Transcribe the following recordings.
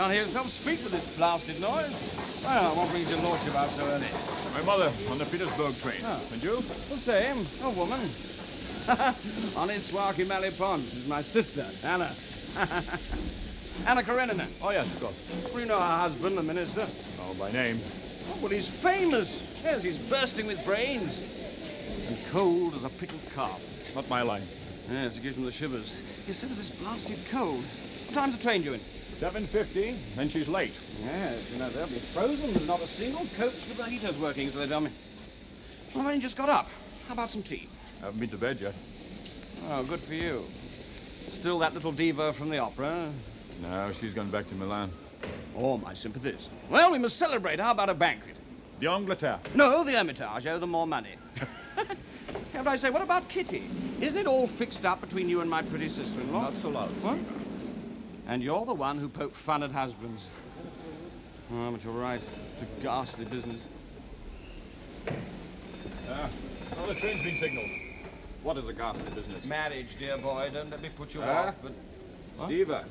can't hear yourself speak with this blasted noise. Well, what brings your lordship out so early? My mother on the Petersburg train. Oh. And you? The same, a woman. Aniswaki Malipons is my sister, Anna. Anna Karenina. Oh, yes, of course. You know her husband, the minister. Oh, by name. Oh, well, he's famous. Yes, he's bursting with brains. And cold as a pickled carp. Not my line. Yes, it gives him the shivers. Yes, so does this blasted cold. What time's the train due in? 7.50, and she's late. Yes, you know, they'll be frozen. There's not a single coach with the heaters working, so they tell me. Well, I've only just got up. How about some tea? I haven't been to bed yet. Oh, good for you. Still that little diva from the opera? No, she's gone back to Milan. All my sympathies. Well, we must celebrate. How about a banquet? The Angleterre. No, the Hermitage. Oh, Owe them more money. and I say, what about Kitty? Isn't it all fixed up between you and my pretty sister-in-law? Not so loud, What? Steve. And you're the one who poked fun at husbands. Oh, but you're right. It's a ghastly business. Ah, oh, the train's been signaled. What is a ghastly business? Marriage, dear boy. Don't let me put you Ah? off, but... Steve, uh,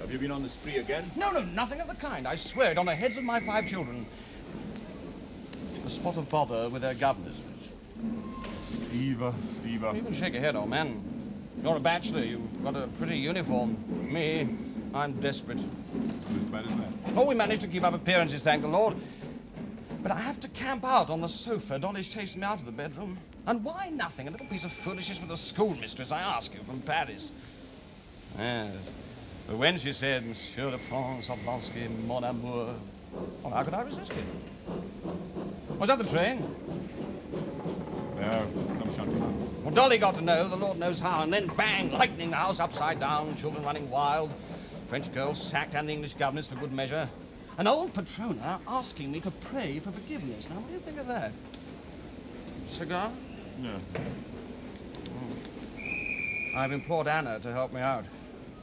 have you been on the spree again? No, no, nothing of the kind. I swear it on the heads of my five children. A spot of bother with their governors. Steve, uh, Steve. uh, You can shake your head, old man. You're a bachelor. You've got a pretty uniform. Me, I'm desperate. Not as bad as that. Oh, we managed to keep up appearances, thank the Lord. But I have to camp out on the sofa. Dolly's chasing me out of the bedroom. And why nothing? A little piece of foolishness with a schoolmistress, I ask you, from Paris. Yes. But when she said, Monsieur de France, Oblonsky, mon amour, well, how could I resist it? Was that the train? No, shanty. Well, Dolly got to know, the Lord knows how, and then bang, lightning the house upside down, children running wild, French girls sacked and the English governess for good measure, an old Matrona asking me to pray for forgiveness. Now, what do you think of that? Cigar? No. Hmm. I've implored Anna to help me out.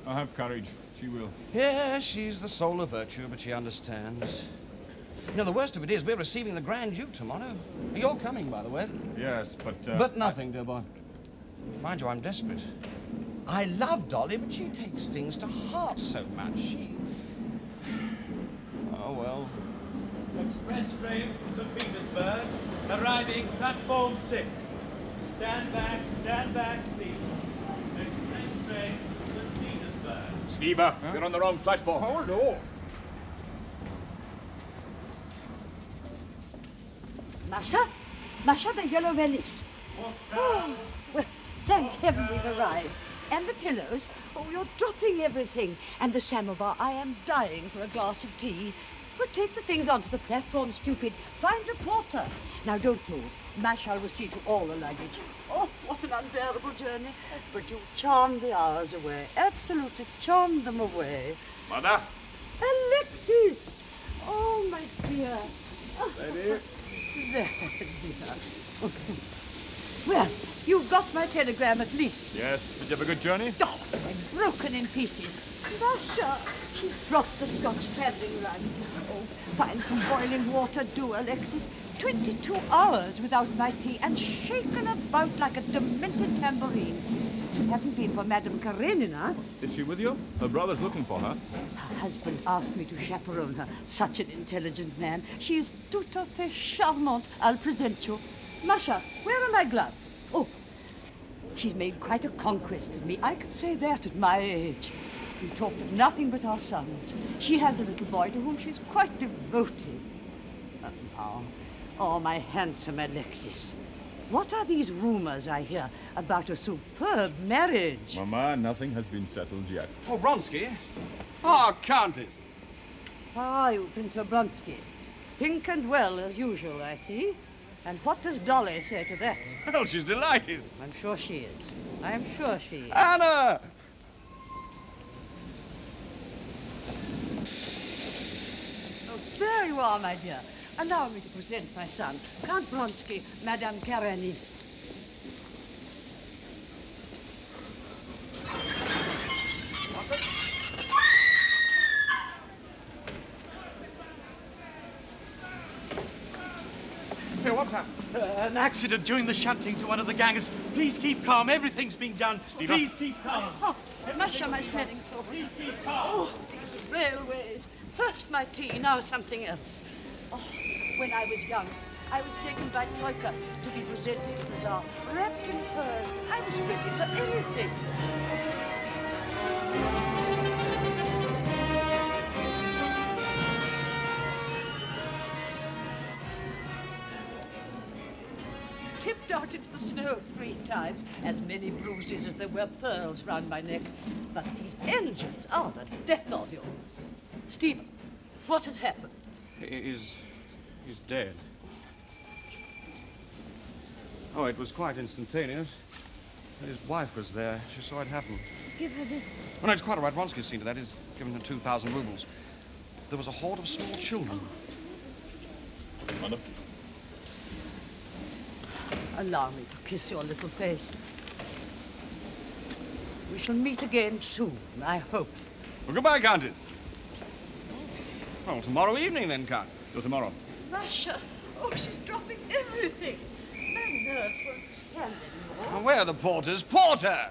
I have courage. She will. Yeah, she's the soul of virtue, but she understands. You know, the worst of it is we're receiving the Grand Duke tomorrow. You're coming, by the way. Yes, but. Uh, But nothing, dear boy. Mind you, I'm desperate. I love Dolly, but she takes things to heart so much. She. Oh, well. Express train from St. Petersburg, arriving platform 6. Stand back, stand back, please. Express train from St. Petersburg. Steve, uh, you're on the wrong platform. Oh, no. Masha? Masha, the yellow valise. Oh, well, thank heaven we've arrived. And the pillows. Oh, you're dropping everything. And the samovar. I am dying for a glass of tea. Well, take the things onto the platform, stupid. Find a porter. Now, don't move. Masha will see to all the luggage. Oh, what an unbearable journey. But you charmed the hours away. Absolutely charmed them away. Mother? Alexis! Oh, my dear. Oh, Baby? There, dear. Well, you got my telegram at least. Yes. Did you have a good journey? Oh, I'm broken in pieces. Masha, she's dropped the Scotch traveling rug. Oh, find some boiling water, do, Alexis. Twenty-two hours without my tea and shaken about like a demented tambourine. It hadn't been for Madame Karenina, Is she with you? Her brother's looking for her. her husband asked me to chaperone her. Such an intelligent man. She is tout à fait charmante. I'll present you. Masha, where are my gloves? Oh, she's made quite a conquest of me. I can say that at my age. We talked of nothing but our sons. She has a little boy to whom she's quite devoted. Uh, now, oh, my handsome Alexis. What are these rumors I hear about a superb marriage? Mama, nothing has been settled yet. Oh, Vronsky. Ah, Oh, Countess. How are you, Prince Oblonsky? Pink and well, as usual, I see. And what does Dolly say to that? Well, she's delighted. I'm sure she is. I am sure she is. Anna! Oh, there you are, my dear. Allow me to present my son, Count Vronsky, Madame Karenina. Here, what's happened? Uh, an accident during the shunting to one of the gangers. Please keep calm. Everything's being done. Please keep calm. Hot. Masha, my smelling salts. Please keep calm. Oh, these railways. First my tea, now something else. Oh, when I was young, I was taken by Troika to be presented to the Tsar, wrapped in furs. I was ready for anything. Tipped out into the snow three times, as many bruises as there were pearls round my neck. But these engines are the death of you. Stephen, what has happened? He's. He's dead. Oh, it was quite instantaneous. His wife was there. She saw it happen. Give her this. Oh, no, it's quite all right. Vronsky's seen to that. He's given her 2,000 rubles. There was a horde of small children. Madam? Allow me to kiss your little face. We shall meet again soon, I hope. Well, goodbye, Countess. Well, tomorrow evening, then, Count. Till tomorrow. Masha, oh, she's dropping everything. My nerves won't stand anymore. Oh, where are the porters? Porter!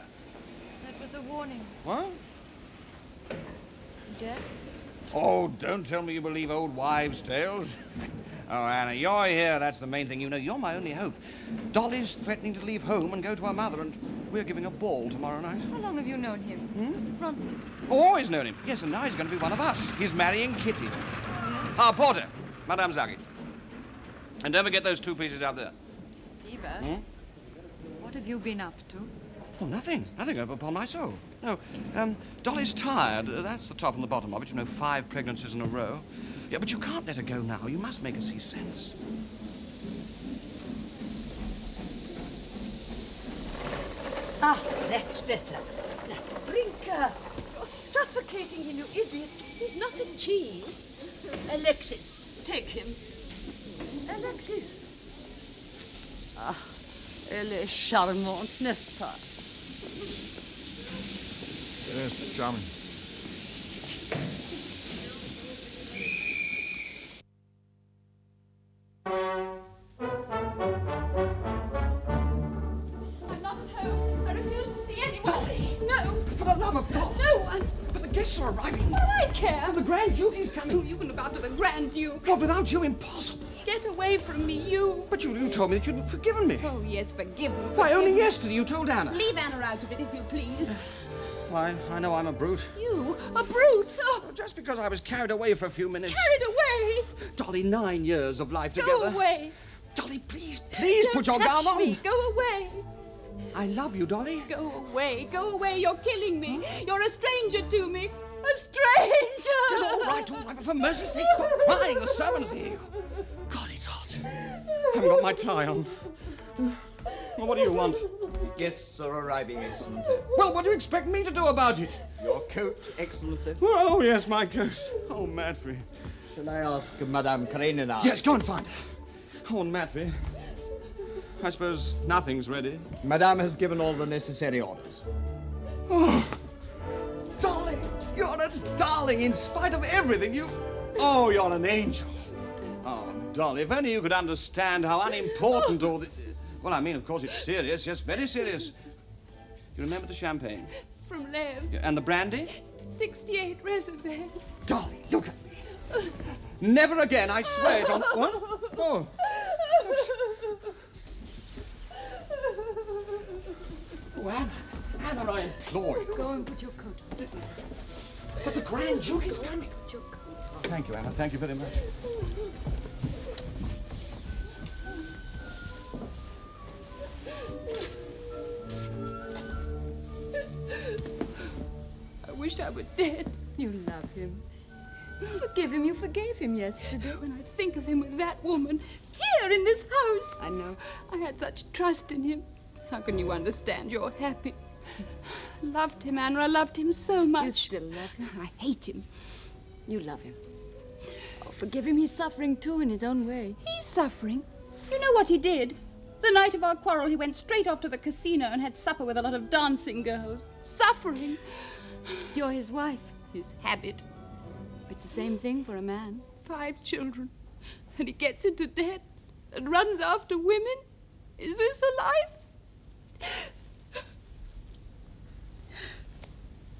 That was a warning. What? Death? Oh, don't tell me you believe old wives' tales. oh, Anna, you're here. That's the main thing. You know, you're my only hope. Dolly's threatening to leave home and go to her mother, and we're giving a ball tomorrow night. How long have you known him? Hmm? Vronsky. Always known him. Yes, and now he's going to be one of us. He's marrying Kitty. Ah, Porter. Madame luggage. And don't forget those two pieces out there. Stephen? What have you been up to? Oh, nothing. Nothing, upon my soul. No, um, Dolly's tired. Uh, That's the top and the bottom of it. You know, five pregnancies in a row. Yeah, but you can't let her go now. You must make her see sense. Ah, that's better. Now, Brinker, you're suffocating him, you idiot. He's not a cheese. Alexis, take him. Alexis. Ah, elle est charmante, n'est-ce pas? Yes, charming. I'm not at home. I refuse to see anyone. No. For the love of God! No one. But the guests are arriving. What do I care? the Grand Duke is Oh, coming. you can look after the Grand Duke. What, without you, impossible. Get away from me, you. But you, you told me that you'd forgiven me. Oh, yes, forgive me. Why, only yesterday you told Anna. Leave Anna out of it, if you please. Why, I know I'm a brute. You, a brute. Oh, Just because I was carried away for a few minutes. carried away. Dolly, nine years of life together. Go away. Dolly, please, please Don't put your touch gown on. me. Go away. I love you, Dolly. Go away. Go away. You're killing me. You're a stranger to me. A stranger. Yes, all right, all right, but for mercy's sake, stop crying. The servants hear you. God, it's hot. I haven't got my tie on. Well, what do you want? Guests are arriving, Excellency. Well, what do you expect me to do about it? Your coat, Excellency. Oh, yes, my coat. Oh, Matvey. Shall I ask Madame Karenina? Yes, go and find her. Oh, Matvey. I suppose nothing's ready. Madame has given all the necessary orders. Oh, darling, you're a darling in spite of everything. You. Oh, you're an angel. Dolly, if only you could understand how unimportant all the. Well, I mean, of course, it's serious. Yes, very serious. You remember the champagne? From Lev. And the brandy? 68 Reservoir. Dolly, look at me. Never again, I swear it on. What? Oh. Oh, Anna. Anna, I implore you. Go and put your coat on. But the Grand Duke is coming. Put your coat on. Thank you, Anna. Thank you very much. I wish I were dead. You love him. Forgive him. You forgave him yesterday. When I think of him with that woman here in this house. I know. I had such trust in him. How can you understand? You're happy. I Loved him, Anna. I loved him so much. You still love him. I hate him. You love him. Oh, forgive him. He's suffering too in his own way. He's suffering. You know what he did? The night of our quarrel, he went straight off to the casino and had supper with a lot of dancing girls. Suffering. You're his wife. His habit. It's the same thing for a man. Five children. And he gets into debt. and runs after women? Is this a life?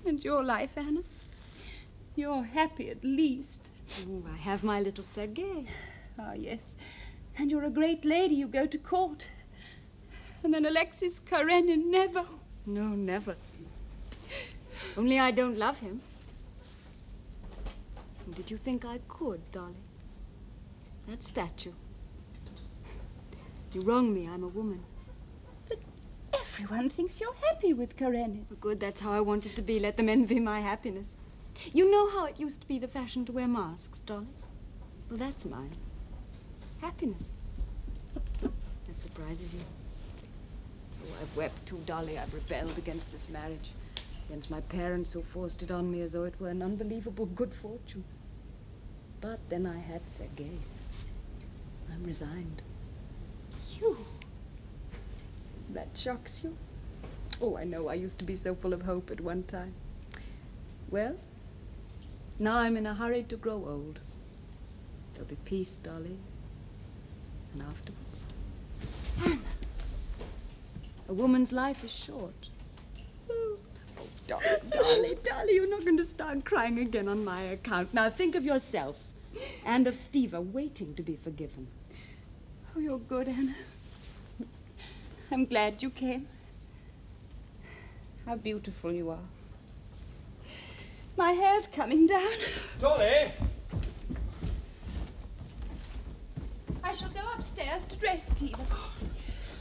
And your life, Anna? You're happy at least. Oh, I have my little Sergei. Ah, yes. And you're a great lady. You go to court. And then Alexis Karenin never. No, never. Only I don't love him. Did you think I could, darling? That statue. You wrong me. I'm a woman. But everyone thinks you're happy with Karenin. Good, that's how I wanted to be. Let them envy my happiness. You know how it used to be the fashion to wear masks, darling? Well, that's mine. Happiness. That surprises you. Oh, I've wept too, Dolly. I've rebelled against this marriage, against my parents who forced it on me as though it were an unbelievable good fortune. But then I had Sergei. I'm resigned. You? That shocks you? Oh, I know. I used to be so full of hope at one time. Well, now I'm in a hurry to grow old. There'll be peace, Dolly. And afterwards. Hannah. A woman's life is short. Oh, Dolly, Dolly, Dolly, you're not going to start crying again on my account. Now think of yourself and of Steva waiting to be forgiven. Oh, you're good, Anna. I'm glad you came. How beautiful you are. My hair's coming down. Dolly! I shall go upstairs to dress Stephen.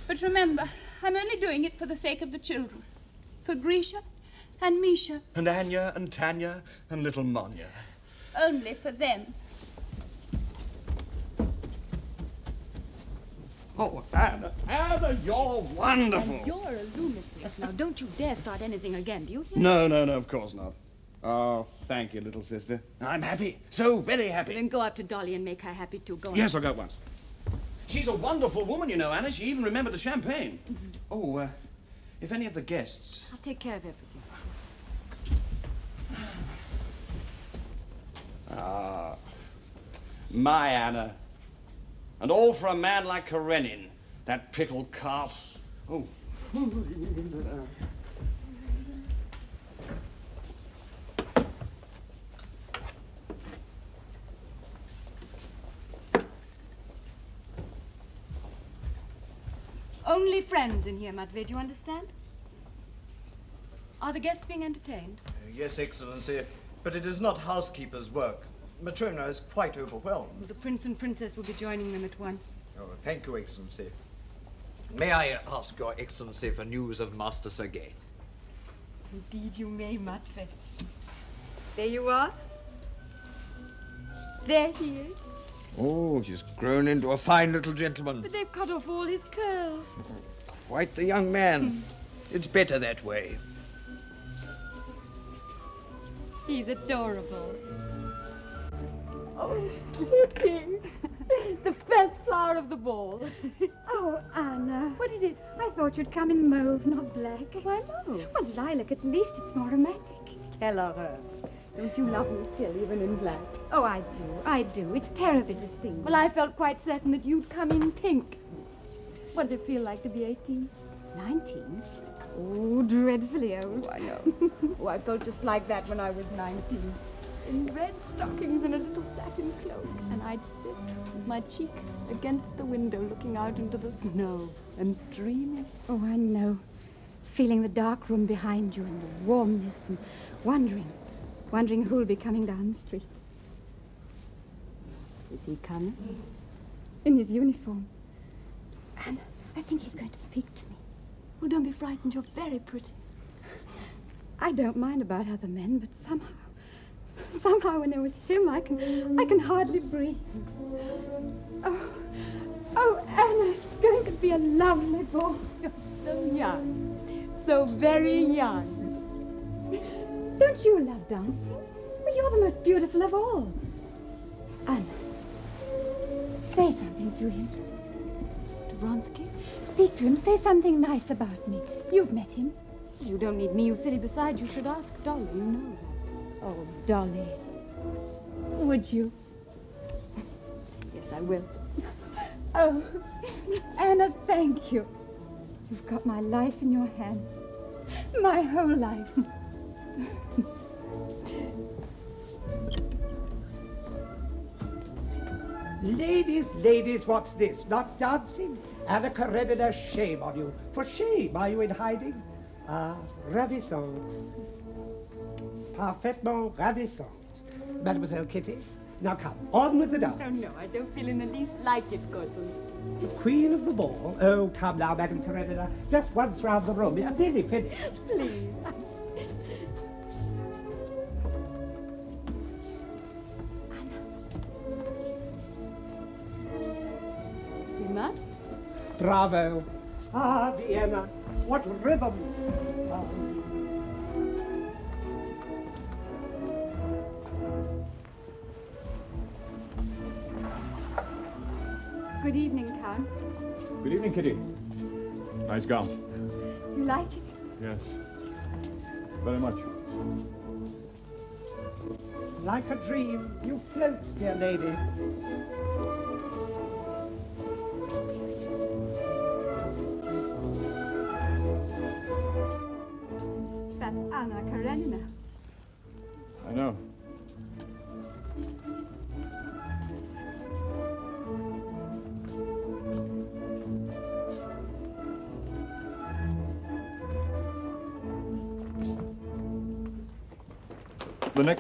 But remember, I'm only doing it for the sake of the children. For Grisha and Misha. And Anya and Tanya and little Monya. Only for them. Oh, Anna, Anna, you're wonderful. And you're a lunatic. Now, don't you dare start anything again, do you hear? No, no, no, of course not. Oh, thank you, little sister. I'm happy. So very happy. Then go up to Dolly and make her happy too. Go on. Yes, I'll go at once. She's a wonderful woman, you know, Anna. She even remembered the champagne. Oh, uh, if any of the guests. I'll take care of everything. Ah, my Anna. And all for a man like Karenin, that pickled calf. Oh. Only friends in here, Matvey. Do you understand? Are the guests being entertained? Uh, yes, Excellency, but it is not housekeeper's work. Matrona is quite overwhelmed. The prince and princess will be joining them at once. Oh, thank you, Excellency. May I ask Your Excellency for news of Master Sergei? Indeed, you may, Matvey. There you are. There he is. Oh, he's grown into a fine little gentleman. But they've cut off all his curls. Quite the young man. Hmm. it's better that way. He's adorable. Oh, beauty. the best flower of the ball. Oh, Anna. What is it? I thought you'd come in mauve, not black. Why no? Well, lilac, at least it's more romantic. Kelleher. Don't you love me still, even in black? Oh, I do. I do. It's terribly distinguished. Well, I felt quite certain that you'd come in pink. What does it feel like to be 18? 19? Oh, dreadfully old. Oh, I know. oh, I felt just like that when I was 19. In red stockings and a little satin cloak. And I'd sit with my cheek against the window looking out into the snow and dreaming. Oh, I know. Feeling the dark room behind you and the warmness and wondering, wondering who'll be coming down the street. Is he coming? In his uniform. Anna, I think he's going to speak to me. Well, don't be frightened. You're very pretty. I don't mind about other men, but somehow, somehow when I'm with him, I can, I can hardly breathe. Oh, oh, Anna, it's going to be a lovely ball. You're so young. So very young. Don't you love dancing? Well, you're the most beautiful of all. Anna, say something to him. To Vronsky? Speak to him. Say something nice about me. You've met him. You don't need me, you silly. Besides, you should ask Dolly. You know that. Oh, Dolly. Would you? Yes, I will. Oh, Anna, thank you. You've got my life in your hands. My whole life. Ladies, ladies, what's this? Not dancing? Anna Karenina, shame on you. For shame, are you in hiding? Ah, ravissant. Parfaitement ravissant. Mademoiselle Kitty, now come, on with the dance. Oh, no, I don't feel in the least like it, Cousins. The Queen of the ball. Oh, come now, Madame Karenina. Just once round the room. It's nearly finished. Please. Bravo. Ah, Vienna. What rhythm. Ah. Good evening, Count. Good evening, Kitty. Nice gown. Do you like it? Yes. Very much. Like a dream, you float, dear lady.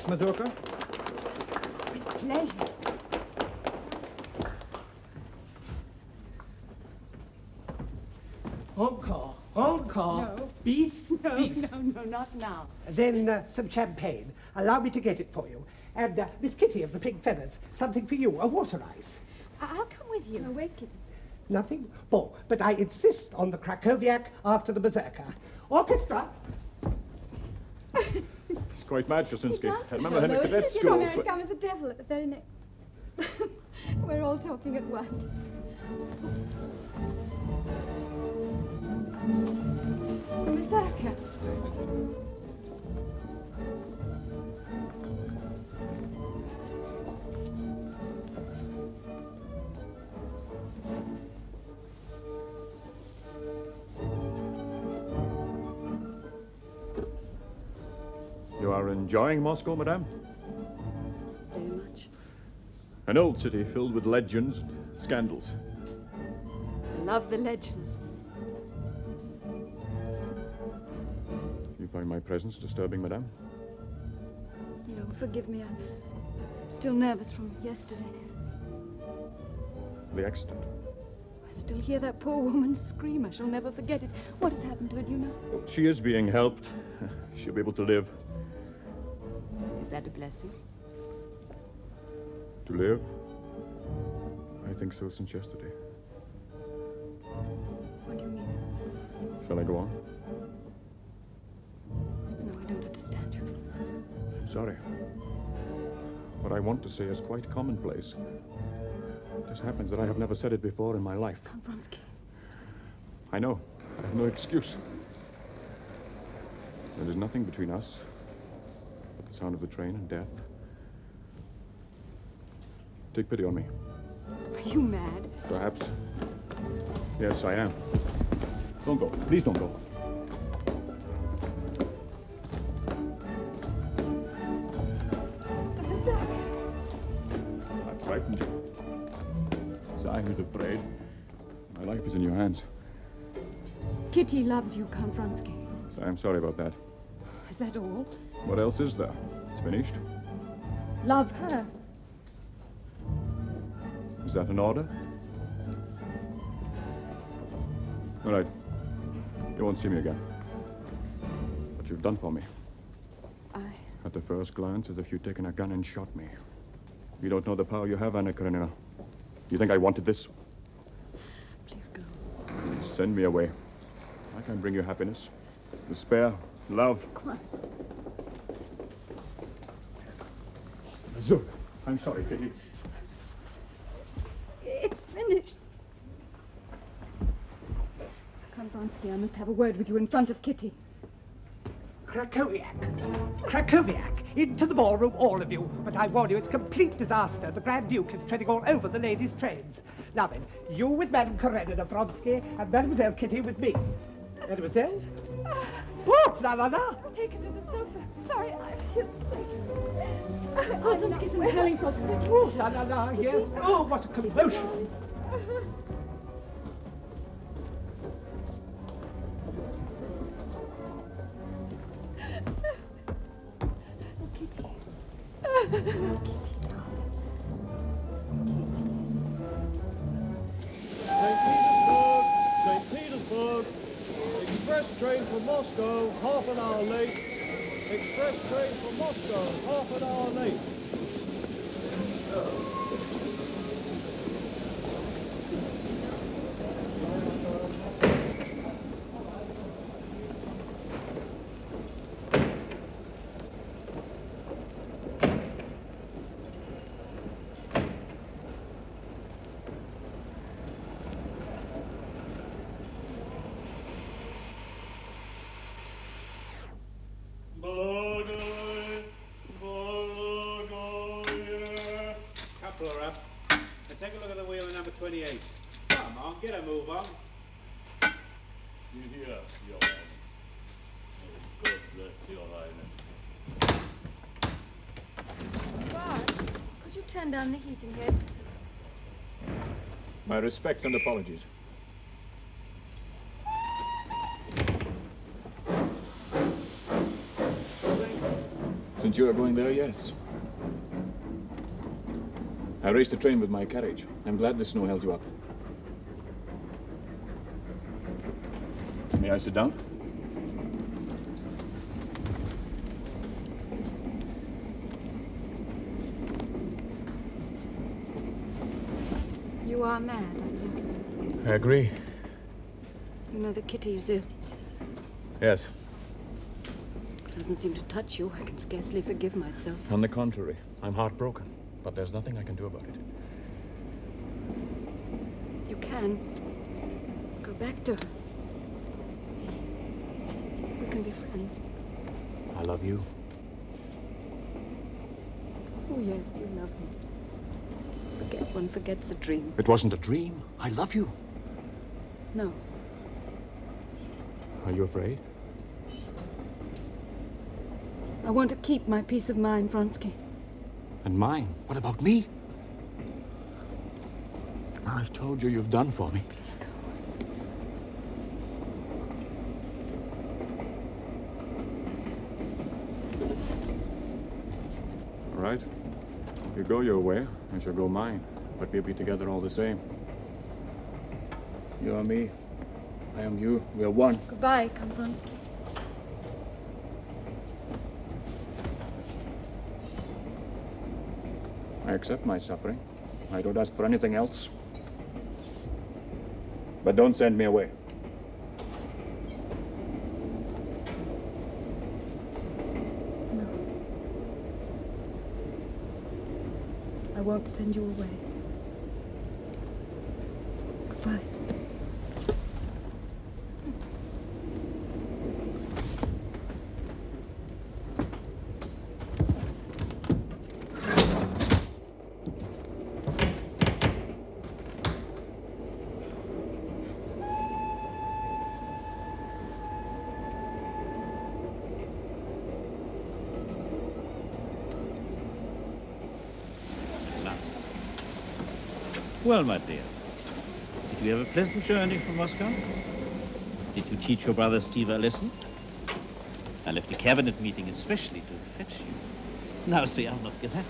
Next mazurka? Pleasure. Encore, encore. No. Bis, No, bis. no, no, not now. Then uh, some champagne. Allow me to get it for you. And uh, Miss Kitty of the pink feathers, something for you, a water ice. I'll come with you. No, wait, Kitty. Nothing? Oh, but I insist on the Krakowiak after the Berserker. Orchestra! He's quite mad, Kosinski. I remember him at cadet you school. know, but- come as a devil at the very next. We're all talking at once. You enjoying Moscow, madame? Very much. An old city filled with legends and scandals. I love the legends. You find my presence disturbing, madame? No, forgive me. I'm still nervous from yesterday. The accident. I still hear that poor woman scream. I shall never forget it. What has happened to her, do you know? She is being helped. She'll be able to live. Is that a blessing? To live? I think so since yesterday. What do you mean? Shall I go on? No, I don't understand you. I'm sorry. What I want to say is quite commonplace. It just happens that I have never said it before in my life. Vronsky. I know. I have no excuse. There is nothing between us the sound of the train and death. Take pity on me. Are you mad? Perhaps. Yes, I am. Don't go. Please don't go. The Berserker. I frightened you. It's I who's afraid. My life is in your hands. Kitty loves you, Count Vronsky. So I'm sorry about that. Is that all? What else is there? It's finished. Love her. Is that an order? All right. You won't see me again. What you've done for me. I. At the first glance, as if you'd taken a gun and shot me. You don't know the power you have, Anna Karenina. You think I wanted this? Please go. Send me away. I can bring you happiness, despair, love. Quiet. I'm sorry, Kitty. It's finished. Count Vronsky, I must have a word with you in front of Kitty. Krakowiak. Krakowiak. Into the ballroom, all of you. But I warn you, it's complete disaster. The Grand Duke is treading all over the ladies' trains. Now then, you with Madame Karenina, Vronsky, and Mademoiselle Kitty with me. Mademoiselle? Oh, la la la. Take her to the sofa. Sorry, I feel sick. Oh, don't get some healing for Oh, la la la, yes. Oh, what a commotion. down the heating? My respect and apologies. Since you are going there, yes. I raced the train with my carriage. I'm glad the snow held you up. May I sit down? You are mad, I agree. You know that Kitty is ill. Yes. Doesn't seem to touch you. I can scarcely forgive myself. On the contrary, I'm heartbroken. But there's nothing I can do about it. You can. Go back to her. We can be friends. I love you. Oh, yes, you love me. Forget one forgets a dream. It wasn't a dream. I love you. No. Are you afraid? I want to keep my peace of mind, Vronsky. And mine? What about me? I've told you you've done for me. Please go. All right. You go your way, I shall go mine. But we'll be together all the same. You are me. I am you. We are one. Goodbye, Count Vronsky. I accept my suffering. I don't ask for anything else. But don't send me away. No. I won't send you away. Goodbye. At last. Well, my dear, did you have a pleasant journey from Moscow? Did you teach your brother Steve a lesson? I left a cabinet meeting especially to fetch you. Now say I'm not glad.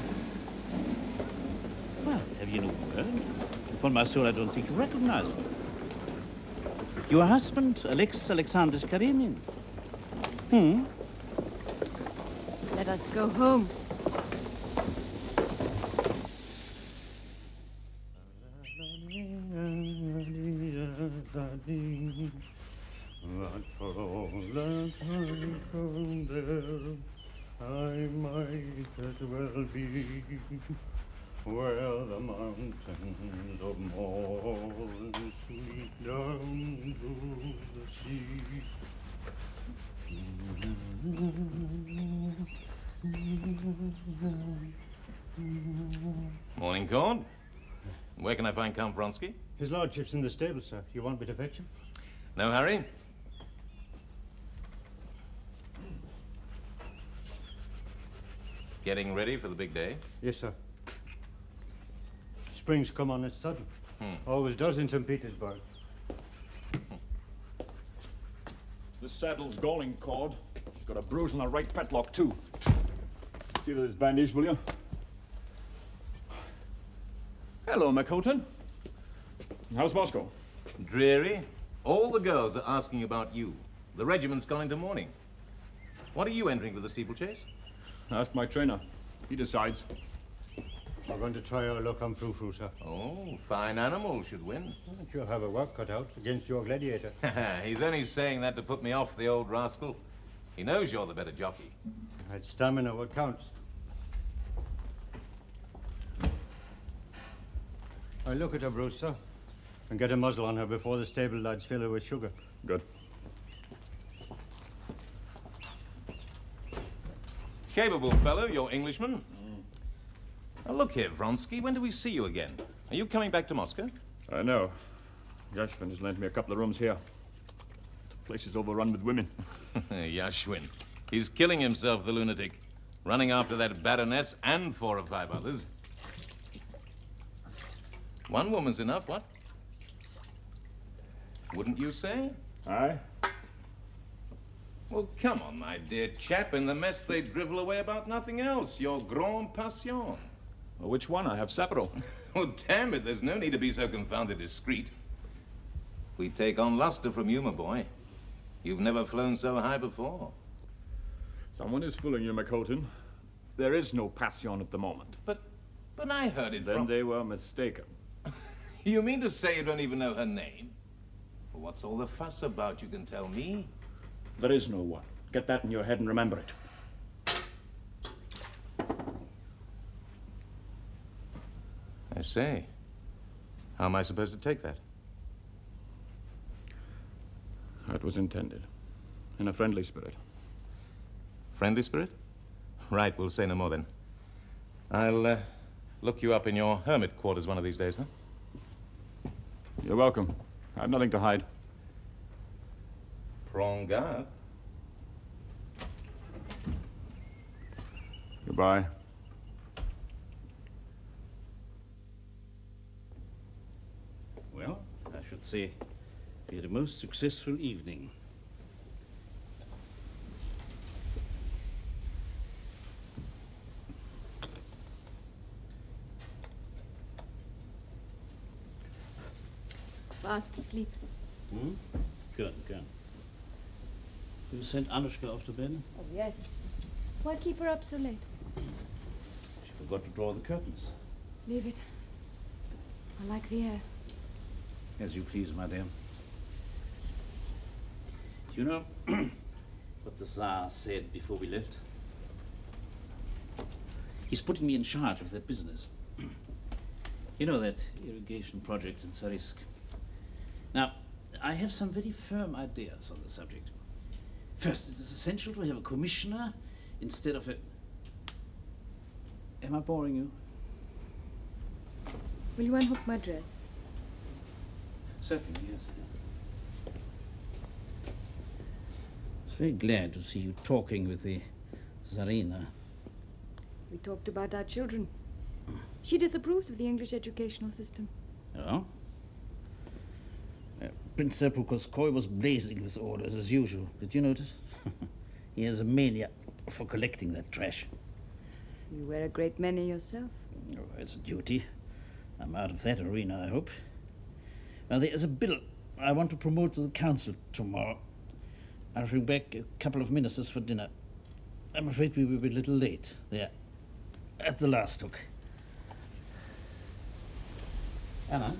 Well, have you no word? Upon my soul, I don't think you recognize me. Your husband, Alexis Alexandrovich Karenin. Hmm? Let us go home. But for all that I've found there, I might as well be where the mountains of Mourne sweep down to the sea. Morning, Cord. Well, Where can I find Count Vronsky? His lordship's in the stable, sir. You want me to fetch him? No hurry. Getting ready for the big day? Yes, sir. Spring's come on us sudden. Hmm. Always does in St. Petersburg. This saddle's galling, Cord. She's got a bruise on the right fetlock, too. See that it's bandaged, will you? Hello, Makhotin. How's Moscow? Dreary. All the girls are asking about you. The regiment's gone into mourning. What are you entering for the steeplechase? Ask my trainer. He decides. We're going to try our luck on Frou Frou, sir. Oh, fine animal should win. You'll have a work cut out against your gladiator. He's only saying that to put me off the old rascal. He knows you're the better jockey. It's stamina what counts. I look at her, Bruce, sir, and get a muzzle on her before the stable lads fill her with sugar. Good. Capable fellow, your Englishman. Now look here, Vronsky, when do we see you again? Are you coming back to Moscow? I know. Yashvin has lent me a couple of rooms here. The place is overrun with women. Yashvin. He's killing himself, the lunatic. Running after that baroness and four or five others. One woman's enough, what? Wouldn't you say? Aye. Well, come on, my dear chap. In the mess, they drivel away about nothing else. Your grand passion. Well, which one? I have several. oh, damn it. There's no need to be so confounded discreet. We take on luster from you, my boy. You've never flown so high before. Someone is fooling you, Makhotin. There is no passion at the moment. But, but I heard it then from... they were mistaken. You mean to say you don't even know her name? Well, what's all the fuss about? You can tell me. There is no one. Get that in your head and remember it. I say. How am I supposed to take that? That was intended. In a friendly spirit. Friendly spirit? Right, we'll say no more then. I'll uh, look you up in your hermit quarters one of these days, huh? You're welcome. I have nothing to hide. Prends garde. Goodbye. Well, I should say we had a most successful evening. It's fast asleep. Hmm? Good, good. You sent Anushka off to bed? Oh, yes. Why keep her up so late? She forgot to draw the curtains. Leave it. I like the air. As you please, my dear. You know what the Tsar said before we left? He's putting me in charge of that business. you know that irrigation project in Tsarisk. Now, I have some very firm ideas on the subject. First, it is essential to have a commissioner instead of a. Am I boring you? Will you unhook my dress? Certainly, yes. I was very glad to see you talking with the Tsarina. We talked about our children. She disapproves of the English educational system. Oh? Prince Serpukhovskoy was blazing with orders as usual. Did you notice? he has a mania for collecting that trash. You wear a great many yourself. Oh, it's a duty. I'm out of that arena, I hope. Now, there is a bill I want to promote to the council tomorrow. I'll bring back a couple of ministers for dinner. I'm afraid we will be a little late. There. At the last hook. Anna,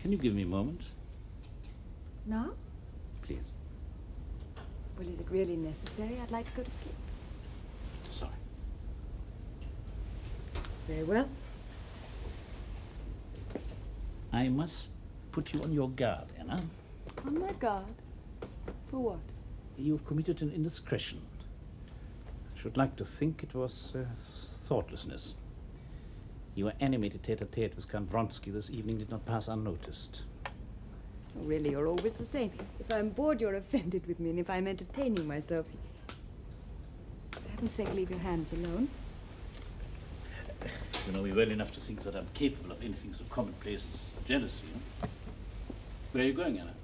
can you give me a moment? Now? Please. Well, is it really necessary? I'd like to go to sleep. Sorry. Very well. I must put you on your guard, Anna. On my guard. For what? You've committed an indiscretion. I should like to think it was uh, thoughtlessness. Your animated tete-a-tete with Count Vronsky this evening did not pass unnoticed. Oh, really, you're always the same. If I'm bored, you're offended with me, and if I'm entertaining myself, for heaven's sake, leave your hands alone. You know me well enough to think that I'm capable of anything so commonplace as jealousy. Huh? Where are you going, Anna?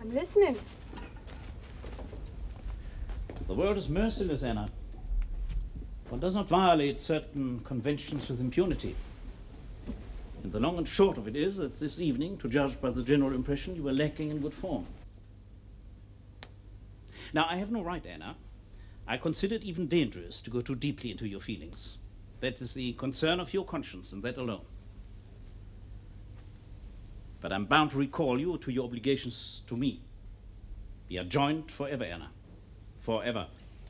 I'm listening. The world is merciless, Anna. One does not violate certain conventions with impunity. And the long and short of it is that this evening, to judge by the general impression, you were lacking in good form. Now, I have no right, Anna. I consider it even dangerous to go too deeply into your feelings. That is the concern of your conscience, and that alone. But I'm bound to recall you to your obligations to me. We are joined forever, Anna. Forever.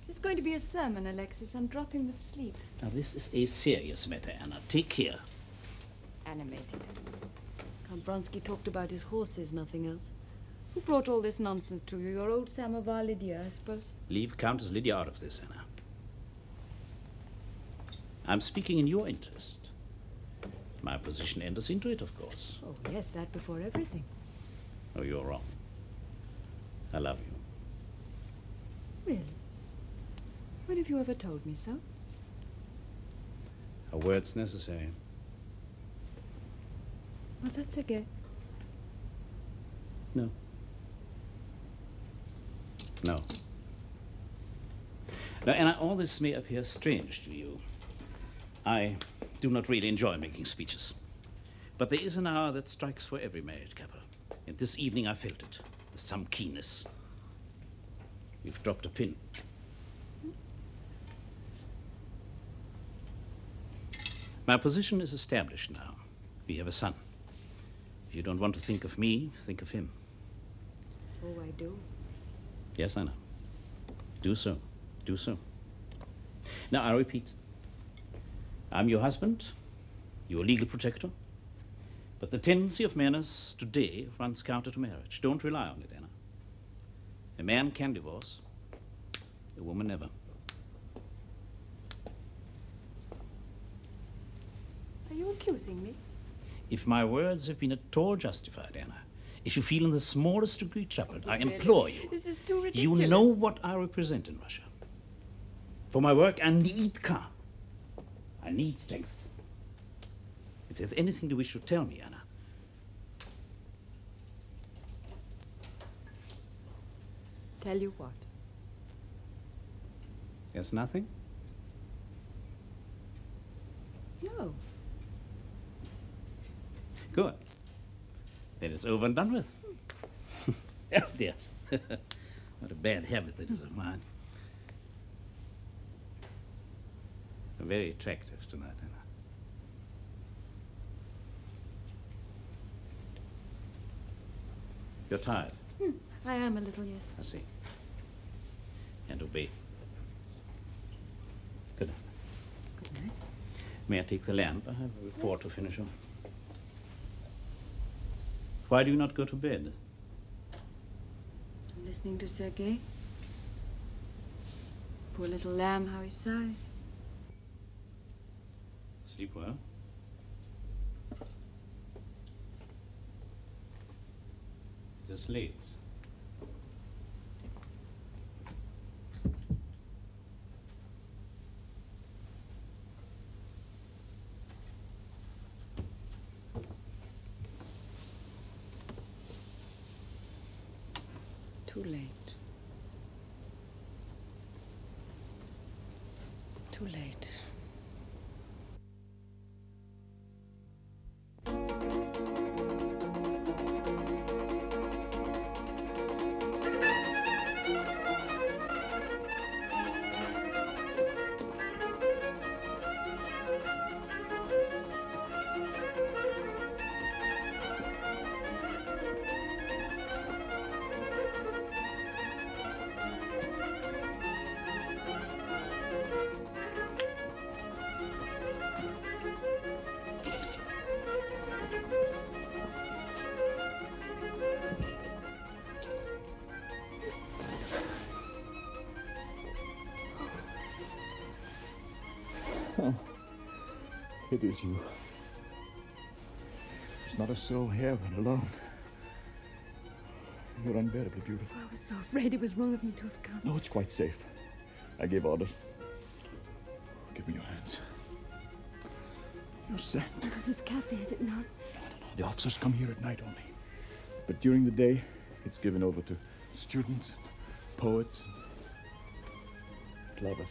This is going to be a sermon, Alexis. I'm dropping with sleep. Now, this is a serious matter, Anna. Take care. Animated. Count Vronsky talked about his horses, nothing else. Who brought all this nonsense to you? Your old Samovar Lydia, I suppose. Leave Countess Lydia out of this, Anna. I'm speaking in your interest. My position enters into it, of course. Oh, yes, that before everything. Oh, you're wrong. I love you. Really? When have you ever told me so? A words necessary? Was that so gay? No. No. Now, Anna, all this may appear strange to you. I do not really enjoy making speeches. But there is an hour that strikes for every married couple. And this evening I felt it with some keenness. You've dropped a pin. My position is established now. We have a son. If you don't want to think of me, think of him. Oh, I do. Yes, I know. Do so. Do so. Now, I repeat I'm your husband, your legal protector. But the tendency of manners today runs counter to marriage. Don't rely on it, Anna. A man can divorce, a woman never. Are you accusing me? If my words have been at all justified, Anna, if you feel in the smallest degree troubled, I oh, Really? implore you. This is too ridiculous. You know what I represent in Russia. For my work, I need calm. I need strength. If there's anything you wish to tell me, Anna, Tell you what? there's nothing? No. Good. Then it's over and done with. oh, dear. what a bad habit that is of mine. Very attractive tonight, Anna. You're tired, Hmm. I am a little, yes. I see. And obey. Good night. Good night. May I take the lamp? I have a report to finish off. Why do you not go to bed? I'm listening to Sergei. Poor little lamb, how he sighs. Sleep well. It is late. Too late. It is you. There's not a soul here but alone. You're unbearably beautiful. I was so afraid it was wrong of me to have come. No, it's quite safe. I gave orders. Give me your hands. You're sent. This is cafe, is it not? No, no, no. The officers come here at night only. But during the day, it's given over to students, and poets, and lovers.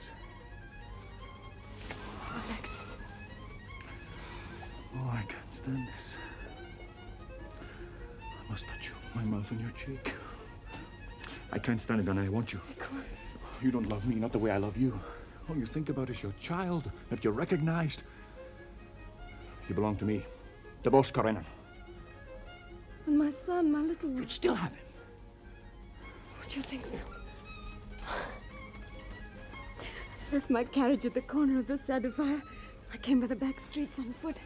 Alexis. Oh, I can't stand this. I must touch you, my mouth on your cheek. I can't stand it, and I want you. You don't love me, not the way I love you. All you think about is your child. If you're recognized, you belong to me. Both Karenin. And my son, my little. You'd still have him. Would you think so? I left my carriage at the corner of the Sadovaya. I came by the back streets on foot.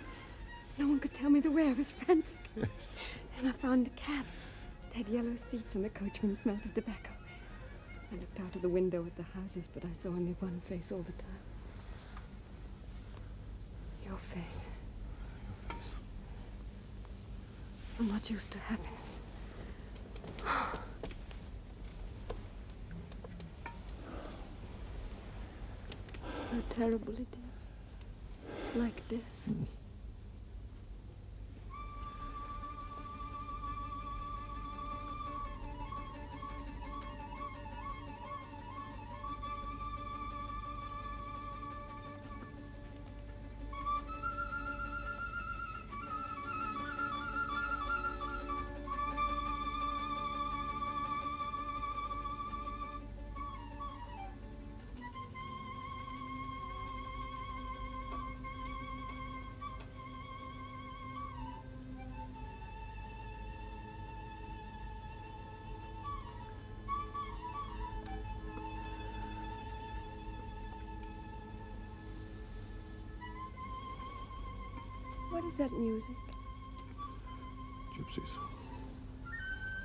No one could tell me the way. I was frantic. Yes. And I found a cab. It had yellow seats, and the coachman smelled of tobacco. I looked out of the window at the houses, but I saw only one face all the time. Your face. I'm not used to happiness. How terrible it is. Like death. is that music? Gypsies.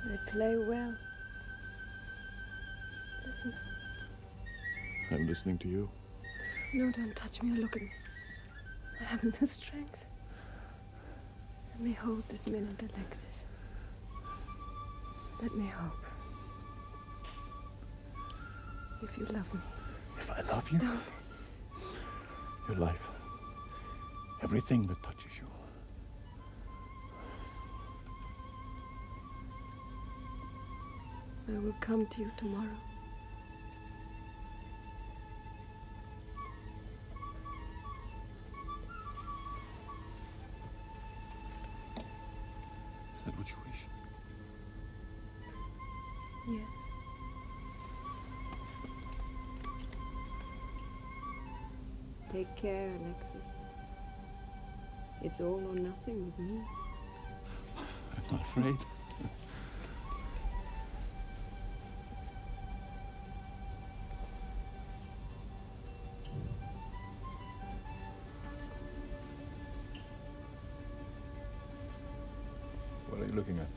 They play well. Listen. I'm listening to you. No, don't touch me or look at me. I haven't the strength. Let me hold this minute, Alexis. Let me hope. If you love me. If I love you? Don't. Your life. Everything that touches you. I will come to you tomorrow. It's all or nothing with me. I'm not afraid. What are you looking at?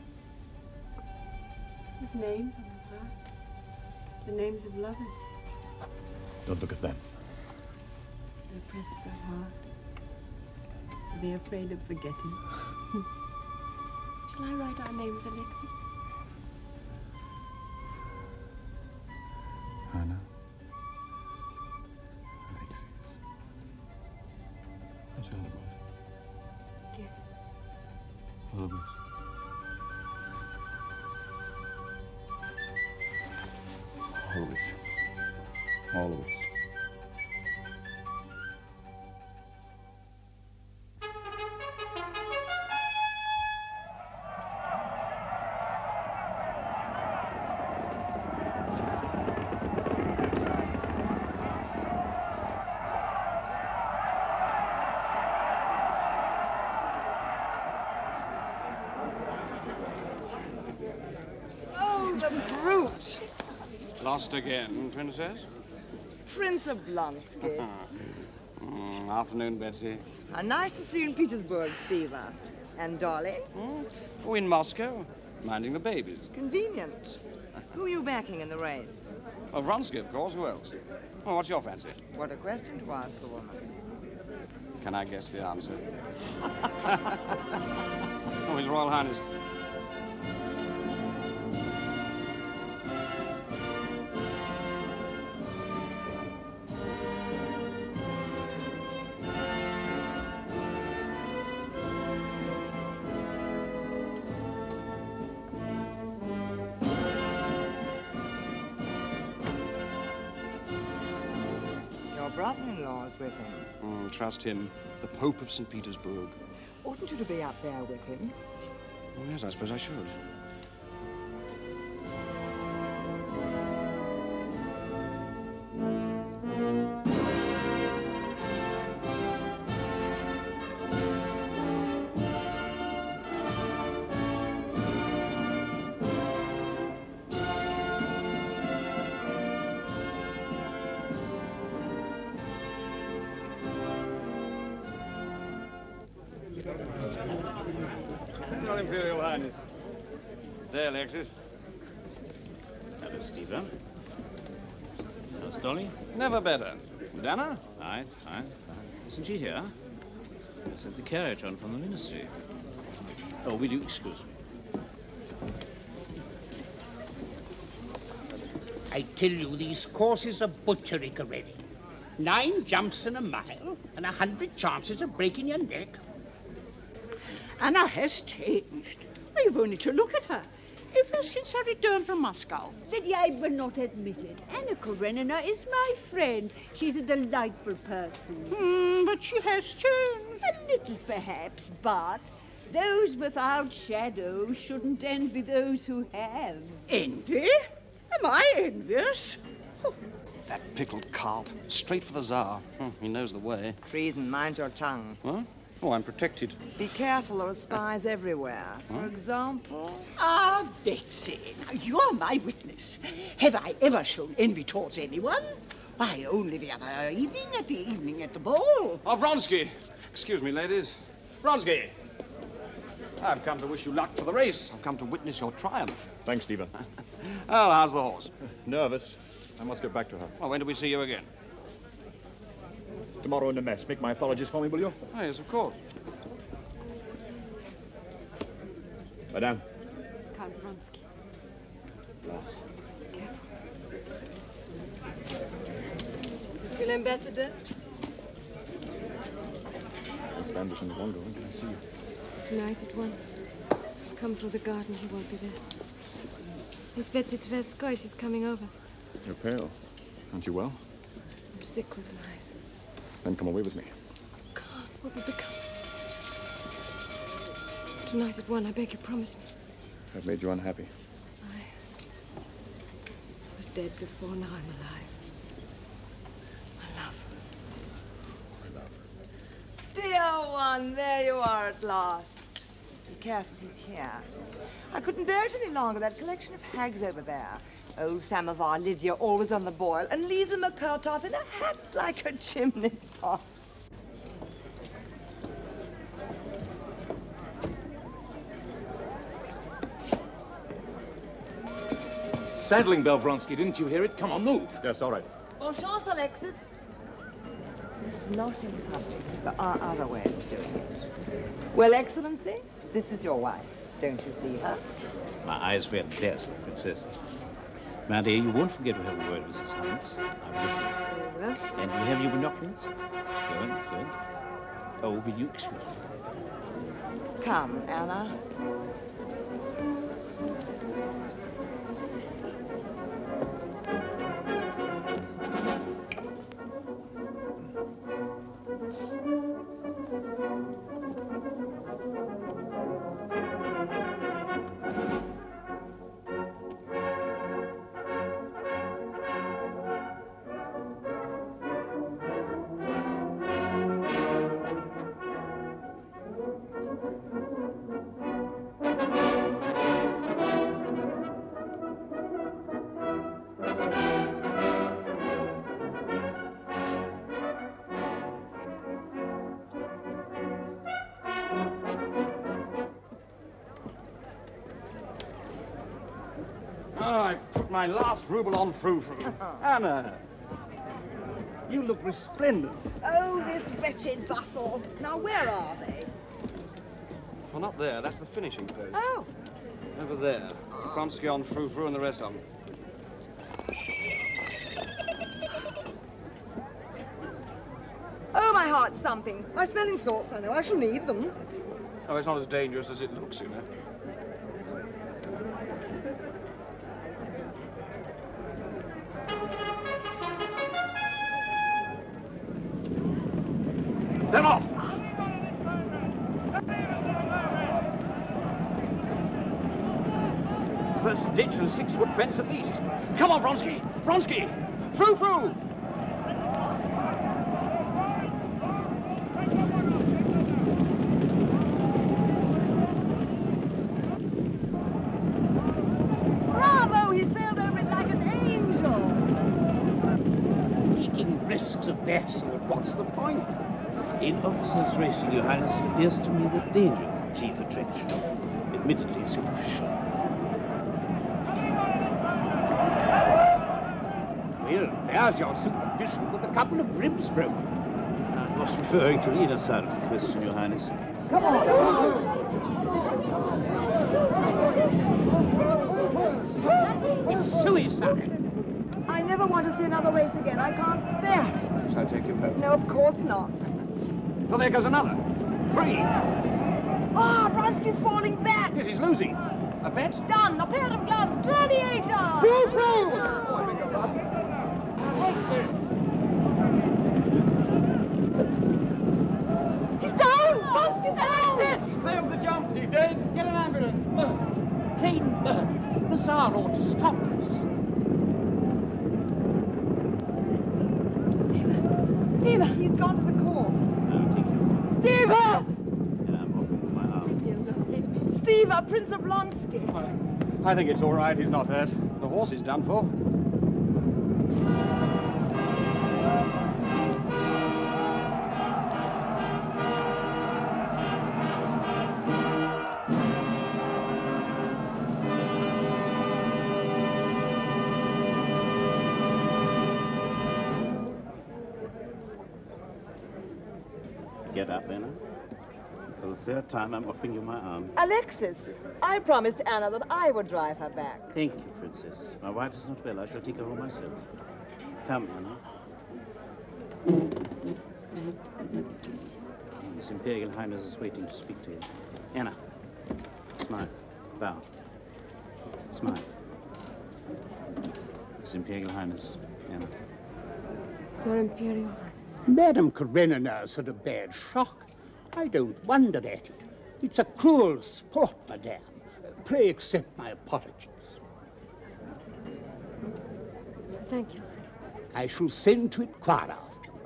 There's names on the glass. The names of lovers. Don't look at them. They're pressed so hard. Are they afraid of forgetting? Shall I write our names, Alexis? Anna. Alexis. What's all about? Yes. Always. Always. Always. Oh, Lost again, Princess? Prince Oblonsky. Mm, afternoon, Betsy. How nice to see you in Petersburg, Steva. And Dolly? Oh, in Moscow, minding the babies. Convenient. Who are you backing in the race? Oh, Vronsky, of course. Who else? Oh, what's your fancy? What a question to ask a woman. Can I guess the answer? Oh, His Royal Highness. Trust him. The Pope of St. Petersburg. Oughtn't you to be up there with him? Oh, yes, I suppose I should. Isn't she here? I sent the carriage on from the ministry. Oh, will you excuse me? I tell you, these courses are butchery already. Nine jumps in a mile and a hundred chances of breaking your neck. Anna has changed. You've only to look at her. Ever since her return from Moscow. Lydia, I will not admit it. Anna Karenina is my friend. She's a delightful person. Hmm, but she has changed. A little, perhaps, but those without shadows shouldn't envy those who have. Envy? Am I envious? That pickled carp. Straight for the Tsar. Hmm, he knows the way. Treason, mind your tongue. Huh? Oh, I'm protected. Be careful, there are spies everywhere. For example... Ah, Betsy, now you're my witness. Have I ever shown envy towards anyone? Why, only the other evening at the evening at the ball. Oh, Vronsky! Excuse me, ladies. Vronsky! I've come to wish you luck for the race. I've come to witness your triumph. Thanks, Stephen. Oh, how's the horse? Nervous. I must get back to her. Well, when do we see you again? Tomorrow in the mess. Make my apologies for me, will you? Oh, yes, of course. Madame. Count Vronsky. Last. Monsieur l'ambassadeur? Miss Anderson is wondering. Can I see you? Tonight at one. Come through the garden. He won't be there. Miss Betsy Tverskoy. She's coming over. You're pale. Aren't you well? I'm sick with lies. Then come away with me. God, what will become? Tonight at one. I beg you, promise me. I've made you unhappy. I was dead before. Now I'm alive. My love. My love. Dear one, there you are at last. Be careful, he's here. I couldn't bear it any longer, that collection of hags over there. Old Samovar Lydia always on the boil, and Lisa McCurtoff in a hat like a chimney pot. Saddling bell, Vronsky. Didn't you hear it? Come on, move. Yes, all right. Bon chance, Alexis. Not in public. There are other ways of doing it. Well, Excellency, this is your wife. Don't you see her? My eyes were dazzled, Princess. My dear, you won't forget to have a word with His Highness. I'm listening. Very well. And you have your binoculars? Good, good. Oh, will you excuse me? Come, Anna. Last ruble on frou-frou. Anna, you look resplendent. Oh, this wretched bustle. Now, where are they? Well, not there. That's the finishing post. Oh. Over there. Vronsky on Frou Frou and the rest of them. Oh, my heart's thumping. My smelling salts, I know. I shall need them. Oh, it's not as dangerous as it looks, you know. They're off! First ditch and six-foot fence at least. Come on, Vronsky! Vronsky! Frou Frou! Bravo! He sailed over it like an angel. Taking risks of that sort, what's the point? In officers racing, Your Highness, it appears to me that danger is the chief attraction. Admittedly superficial. Well, there's your superficial with a couple of ribs broken. I was referring to the inner side of the question, Your Highness. Come It's suicide. I never want to see another race again. I can't bear Shall I take you home? No, of course not. Well, there goes another. Three. Ah, Vronsky's falling back. Yes, he's losing. A bet? Done. A pair of gloves. Gladiator. Frou Frou! He's down. Vronsky's down. He's failed the jumps. He dead. Get an ambulance. Murder. Plain murder. The Tsar ought to stop this. Steve, he's gone to the course. Steve! Steve, Prince Oblonsky. I think it's all right. He's not hurt. The horse is done for. Third time, I'm offering you my arm. Alexis, I promised Anna that I would drive her back. Thank you, Princess. My wife is not well. I shall take her home myself. Come, Anna. His Imperial Highness is waiting to speak to you. Anna, smile. Bow. Smile. His Imperial Highness, Anna. Your Imperial Highness. Madame Karenina's had a bad shock. I don't wonder at it. It's a cruel sport, madame. Pray accept my apologies. Thank you. I shall send to inquire after you.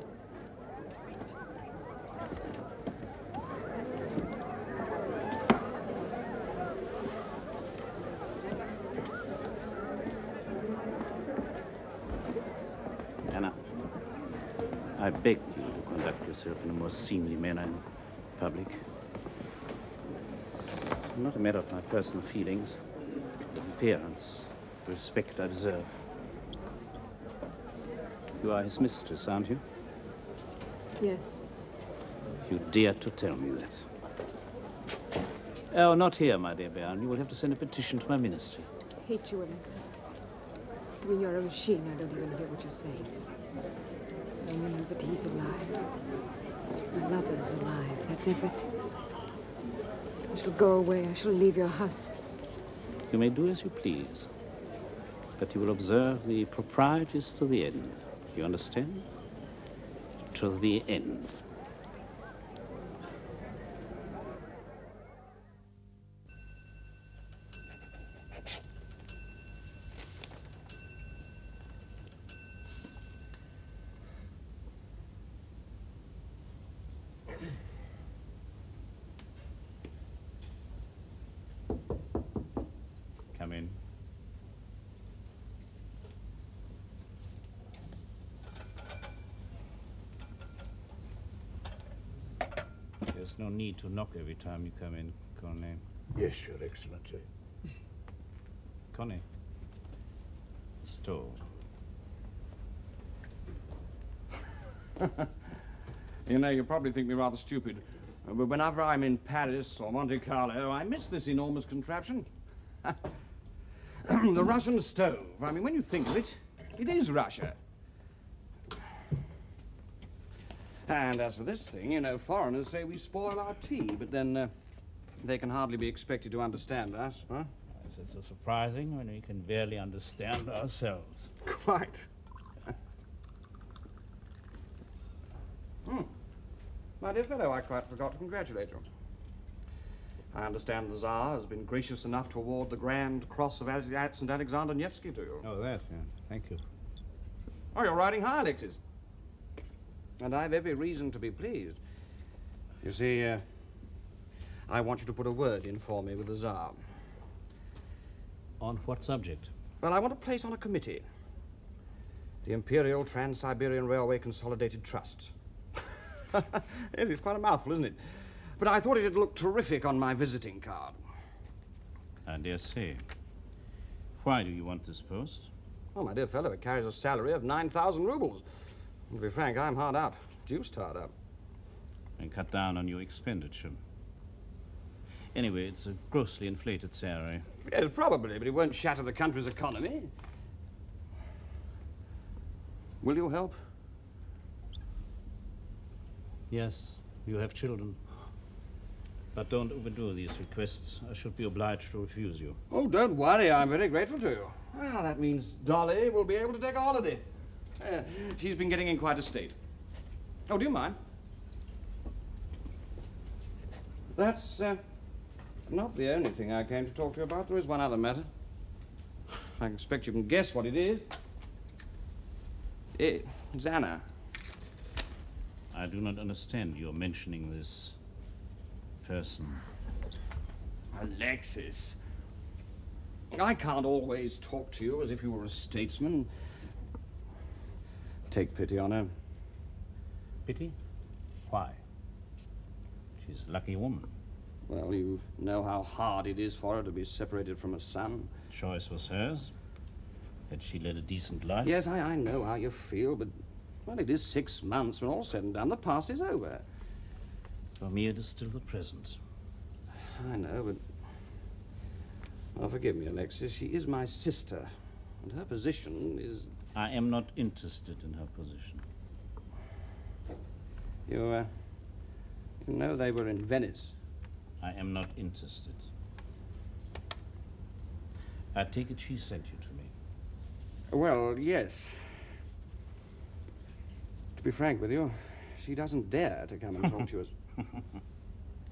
Anna, I beg you to conduct yourself in a more seemly manner in public. It's not a matter of my personal feelings, but of appearance, the respect I deserve. You are his mistress, aren't you? Yes. You dare to tell me that. Oh, not here, my dear Baron. You will have to send a petition to my ministry. I hate you, Alexis. To me, you're a machine. I don't even hear what you're saying. I only know that he's alive. My lover's alive. That's everything. I shall go away. I shall leave your house. You may do as you please, but you will observe the proprieties to the end. You understand? To the end. Come in. There's no need to knock every time you come in, Connie. Yes, Your Excellency. Connie. Stove. you know, you probably think me rather stupid, But whenever I'm in Paris or Monte Carlo, I miss this enormous contraption. the Russian stove. I mean, when you think of it, it is Russia. And as for this thing, you know, foreigners say we spoil our tea, but then uh, they can hardly be expected to understand us, huh? It's so surprising when we can barely understand ourselves. Quite. hmm. My dear fellow, I quite forgot to congratulate you. I understand the Tsar has been gracious enough to award the Grand Cross of St. Alexander Nevsky to you. Oh, that, yeah. Thank you. Oh, you're riding high, Alexis. And I've every reason to be pleased. You see, uh, I want you to put a word in for me with the Tsar. On what subject? Well, I want to place on a committee the Imperial Trans-Siberian Railway Consolidated Trust. yes, it's quite a mouthful, isn't it? But I thought it'd look terrific on my visiting card. I dare say. Why do you want this post? Oh, my dear fellow, it carries a salary of 9,000 rubles. To be frank, I'm hard up. Deuced hard up. And cut down on your expenditure. Anyway, it's a grossly inflated salary. Yes, probably, but it won't shatter the country's economy. Will you help? Yes, you have children. But don't overdo these requests. I should be obliged to refuse you. Oh, don't worry. I'm very grateful to you. Well, that means Dolly will be able to take a holiday. Uh, she's been getting in quite a state. Oh, do you mind? That's uh, not the only thing I came to talk to you about. There is one other matter. I expect you can guess what it is. It, it's Anna. I do not understand your mentioning this person. Alexis. I can't always talk to you as if you were a statesman. Take pity on her. Pity? Why? She's a lucky woman. Well, you know how hard it is for her to be separated from a son. Choice was hers. Had she led a decent life? Yes, I, I know how you feel, but, well, it is six months. When all said and done, the past is over. For me, it is still the present. I know, but. Oh, forgive me, Alexis. She is my sister, and her position is. I am not interested in her position. You, uh. You know they were in Venice. I am not interested. I take it she sent you to me. Well, yes. To be frank with you, she doesn't dare to come and talk to us.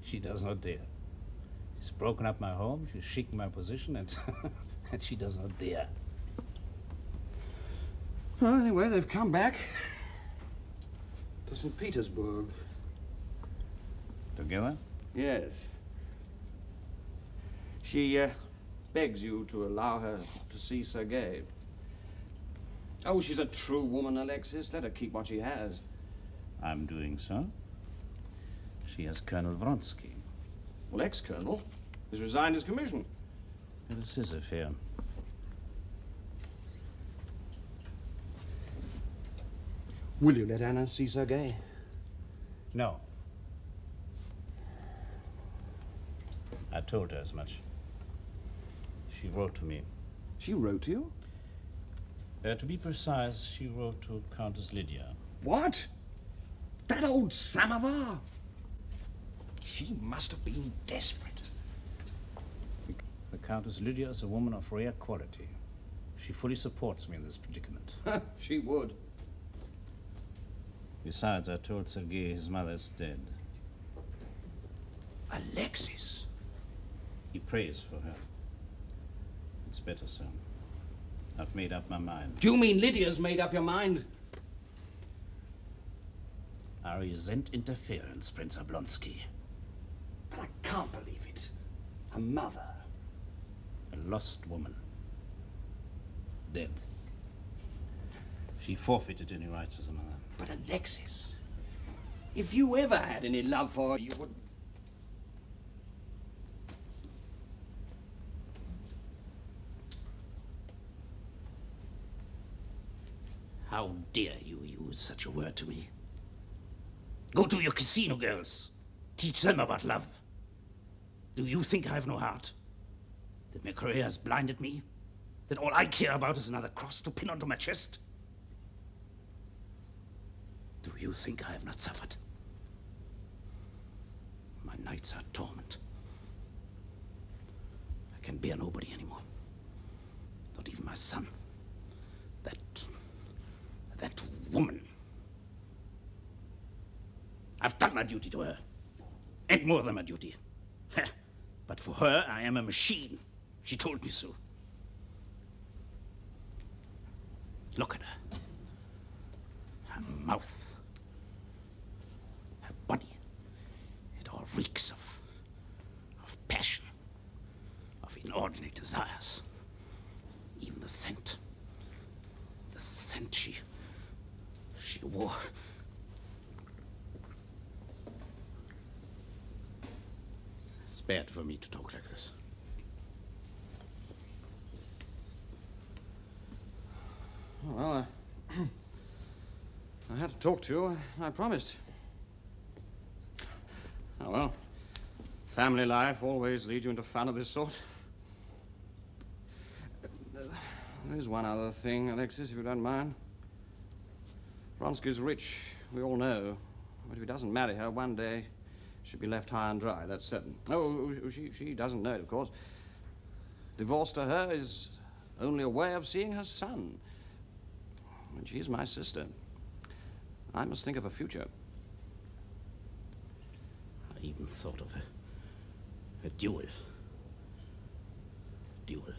She does not dare. She's broken up my home, she's shaken my position, and, and she does not dare. Well, anyway, they've come back to St. Petersburg. Together? Yes. She uh, begs you to allow her to see Sergei. Oh, she's a true woman, Alexis. Let her keep what she has. I'm doing so. She has Colonel Vronsky. Well, ex-colonel has resigned his commission. It is his affair. Will you let Anna see Sergei? No. I told her as much. She wrote to me. She wrote to you? Uh, to be precise, she wrote to Countess Lydia. What? That old samovar? She must have been desperate. The Countess Lydia is a woman of rare quality. She fully supports me in this predicament. she would. Besides, I told Sergei his mother is dead. Alexis? He prays for her. It's better so. I've made up my mind. Do you mean Lydia's made up your mind? I resent interference, Prince Oblonsky. But I can't believe it. A mother. A lost woman. Dead. She forfeited any rights as a mother. But Alexis, if you ever had any love for her, you would. How dare you use such a word to me? Go to your casino, girls. Teach them about love. Do you think I have no heart? That my career has blinded me? That all I care about is another cross to pin onto my chest? Do you think I have not suffered? My nights are torment. I can bear nobody anymore. Not even my son. That. that woman. I've done my duty to her. And more than my duty. but for her, I am a machine. She told me so. Look at her. Her mouth. Her body. It all reeks of. of passion. Of inordinate desires. Even the scent. The scent she. she wore. It's bad for me to talk like this. Well, I, uh, I had to talk to you. I promised. Oh, well. Family life always leads you into fun of this sort. Uh, there's one other thing, Alexis, if you don't mind. Vronsky's rich, we all know. But if he doesn't marry her, one day she'll be left high and dry, that's certain. Oh, she, she doesn't know it, of course. Divorce to her is only a way of seeing her son. And she's my sister. I must think of a future. I even thought of a, a duel. Duel.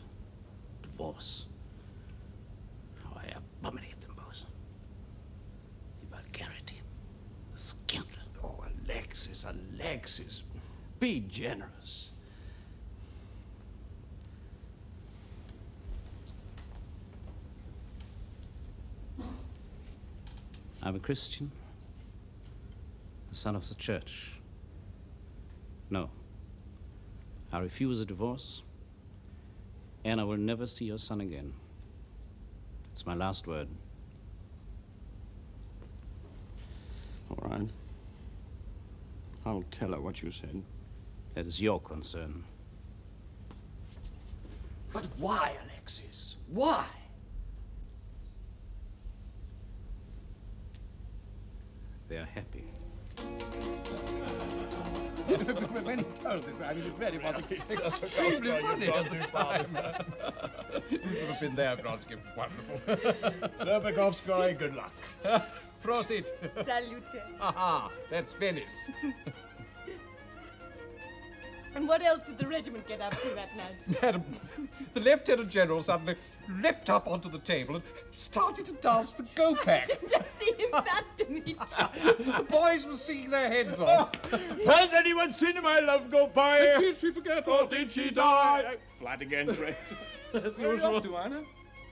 Divorce. How I abominate them both. The vulgarity. The scandal. Oh, Alexis, Alexis. Be generous. I'm a Christian, a son of the church. No, I refuse a divorce, and I will never see your son again. It's my last word. All right. I'll tell her what you said. That is your concern. But why, Alexis? Why? They are happy. when he told this, I mean, it really was extremely funny at the time. you should have been there, Vronsky. It was wonderful. Serbekovsky, good luck. Prosit. Salute. Aha, that's Venice. And what else did the regiment get up to that night? Madam, the Lieutenant General suddenly leapt up onto the table and started to dance the gopak. Just see him fat to me. the boys were singing their heads off. Has anyone seen my love go by? Did she forget Or did she die? Flat again, Brett. As Very usual. often. Anna.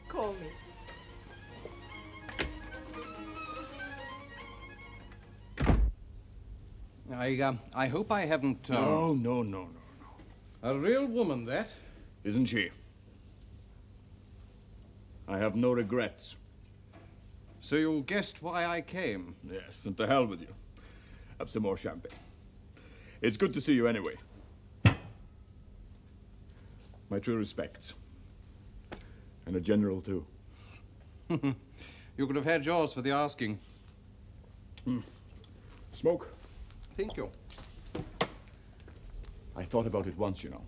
Call me. I, uh, I hope I haven't... Uh, No, no, no, no, A real woman, that. Isn't she? I have no regrets. So you guessed why I came? Yes, and to hell with you. Have some more champagne. It's good to see you anyway. My true respects. And a general, too. you could have had yours for the asking. Hmm. Smoke? Thank you. I thought about it once, you know.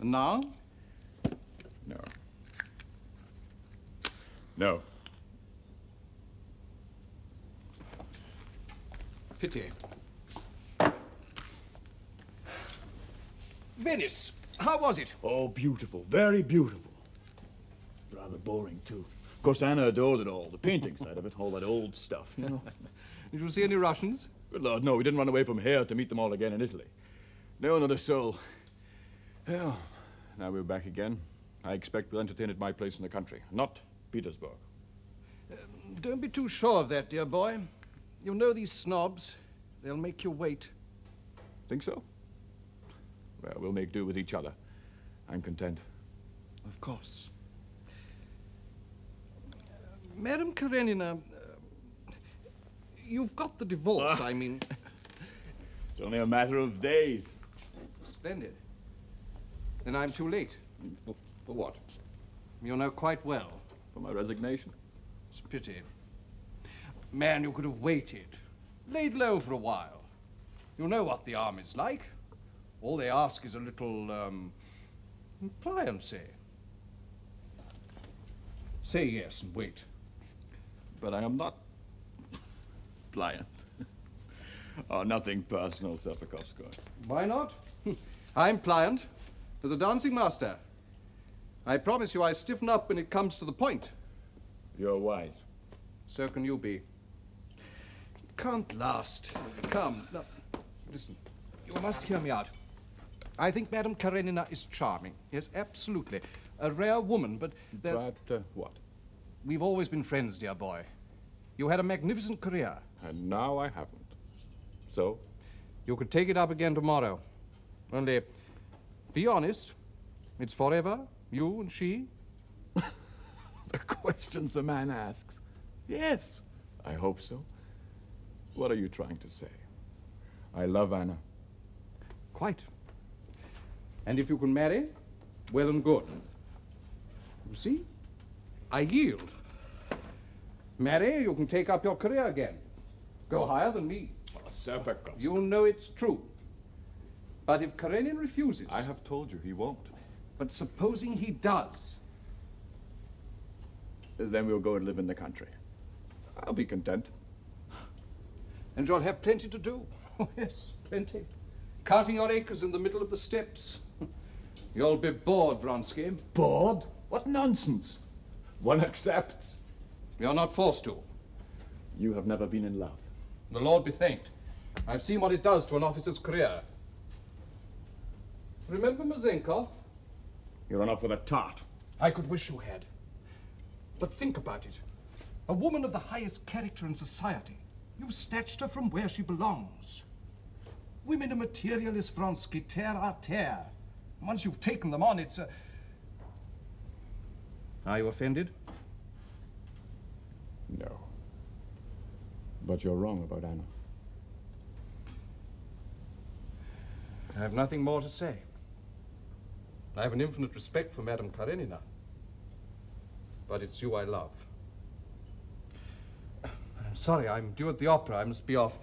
And now? No. No. Pity. Venice, how was it? Oh, beautiful. Very beautiful. Rather boring, too. Of course, Anna adored it all. The painting side of it, all that old stuff, you know. Did you see any Russians? Good Lord, no. We didn't run away from here to meet them all again in Italy. No, not a soul. Well, now we're back again. I expect we'll entertain at my place in the country, not Petersburg. Don't be too sure of that, dear boy. You know these snobs. They'll make you wait. Think so? Well, we'll make do with each other. I'm content. Of course. Madame Karenina, uh, you've got the divorce, Ah. I mean. It's only a matter of days. Splendid. Then I'm too late. For what? You know quite well. For my resignation? It's a pity. Man, you could have waited. Laid low for a while. You know what the army's like. All they ask is a little, um, pliancy. Say yes and wait. But I am not pliant. oh, nothing personal, Serpukhovskoy. Why not? I'm pliant as a dancing master. I promise you I stiffen up when it comes to the point. You're wise. So can you be. Can't last. Come, now, listen. You must hear me out. I think Madame Karenina is charming. Yes, absolutely. A rare woman, but there's... But uh, what? We've always been friends, dear boy. You had a magnificent career. And now I haven't. So? You could take it up again tomorrow. Only, be honest. It's forever, you and she. the questions the man asks. Yes, I hope so. What are you trying to say? I love Anna. Quite. And if you can marry, well and good. You see? I yield. Marry, you can take up your career again. Go higher than me. Serpukhovskoy. You know it's true. But if Karenin refuses... I have told you he won't. But supposing he does... Then we'll go and live in the country. I'll be content. And you'll have plenty to do. Oh, yes, plenty. Counting your acres in the middle of the steppes. You'll be bored, Vronsky. Bored? What nonsense. One accepts. You're not forced to. You have never been in love. The Lord be thanked. I've seen what it does to an officer's career. Remember Mazenkov? You run off with a tart. I could wish you had. But think about it. A woman of the highest character in society. You've snatched her from where she belongs. Women are materialists, Vronsky, terre à terre. Once you've taken them on, it's a... Are you offended? No. But you're wrong about Anna. I have nothing more to say. I have an infinite respect for Madame Karenina. But it's you I love. I'm sorry, I'm due at the opera. I must be off.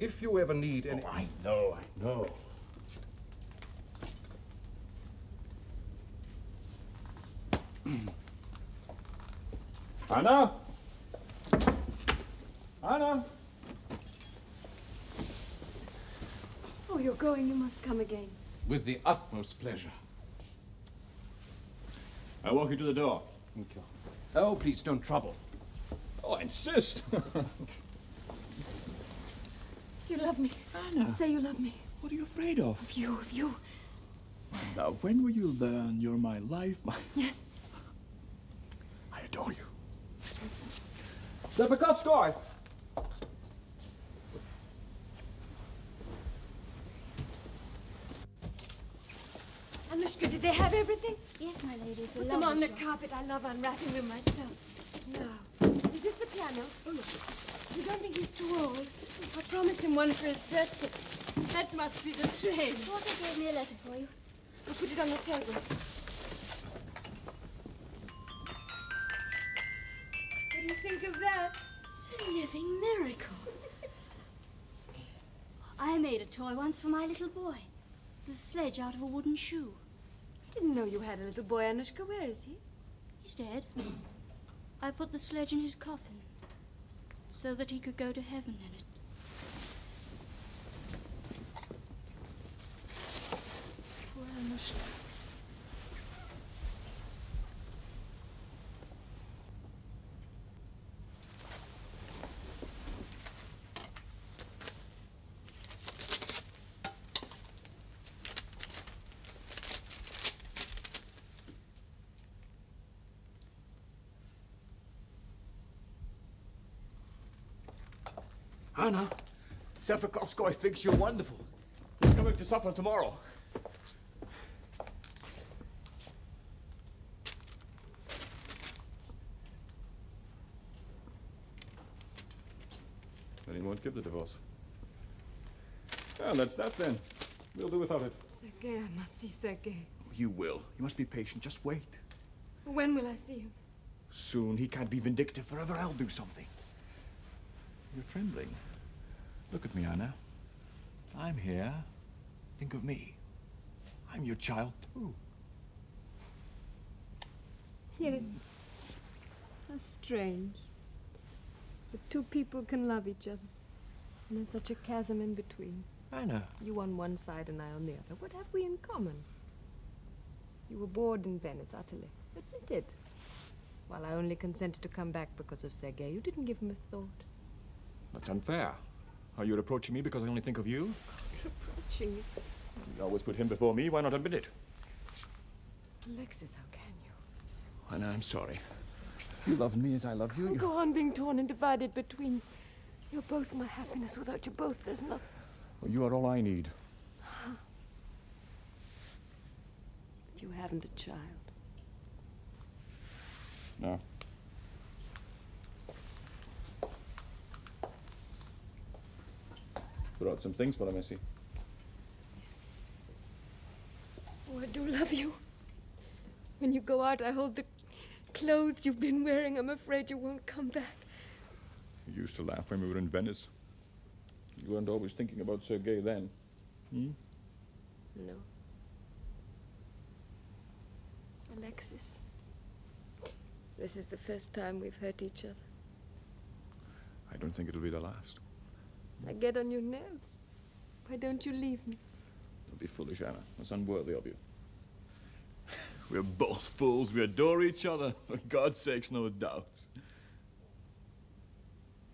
If you ever need any... Oh, I know, I know. Anna? Anna? Oh, you're going. You must come again. With the utmost pleasure. I'll walk you to the door. Thank you. Oh, please don't trouble. Oh, I insist. Do you love me? Anna. Say you love me. What are you afraid of? Of you, of you. Now, when will you learn you're my life, my... Yes. I adore you. Serpukhovskoy! Anushka, did they have everything? Yes, my lady. It's Put them on the shop. carpet. I love unwrapping them myself. Now, is this the piano? Oh, yes. You don't think he's too old? I promised him one for his birthday. That must be the train. Walter gave me a letter for you. I'll put it on the table. What do you think of that? It's a living miracle. I made a toy once for my little boy. It was a sledge out of a wooden shoe. I didn't know you had a little boy, Anushka. Where is he? He's dead. I put the sledge in his coffin so that he could go to heaven in it. Poor Anushka. Anna, Serpukhovskoy thinks you're wonderful. He's coming to supper tomorrow. Then he won't give the divorce. Well, that's that then. We'll do without it. Sergei, I must see Sergei. You will. You must be patient. Just wait. When will I see him? Soon. He can't be vindictive forever. I'll do something. You're trembling. Look at me, Anna. I'm here. Think of me. I'm your child, too. Yes. How strange. That two people can love each other. And there's such a chasm in between. Anna. You on one side and I on the other. What have we in common? You were bored in Venice, utterly. Admit it. While I only consented to come back because of Sergei, you didn't give him a thought. That's unfair. Are you reproaching me because I only think of you? Reproaching you. You always put him before me. Why not admit it? Alexis, how can you? Anna, I'm sorry. You love me as I love you. You- go on being torn and divided between. You're both my happiness. Without you both, there's nothing. Well, you are all I need. But you haven't a child. No. Brought some things for her, Missy. Oh, I do love you. When you go out, I hold the clothes you've been wearing. I'm afraid you won't come back. You used to laugh when we were in Venice. You weren't always thinking about Sergei then. Hmm? No. Alexis, this is the first time we've hurt each other. I don't think it'll be the last. I get on your nerves. Why don't you leave me? Don't be foolish, Anna. That's unworthy of you. We're both fools. We adore each other. For God's sakes, no doubts.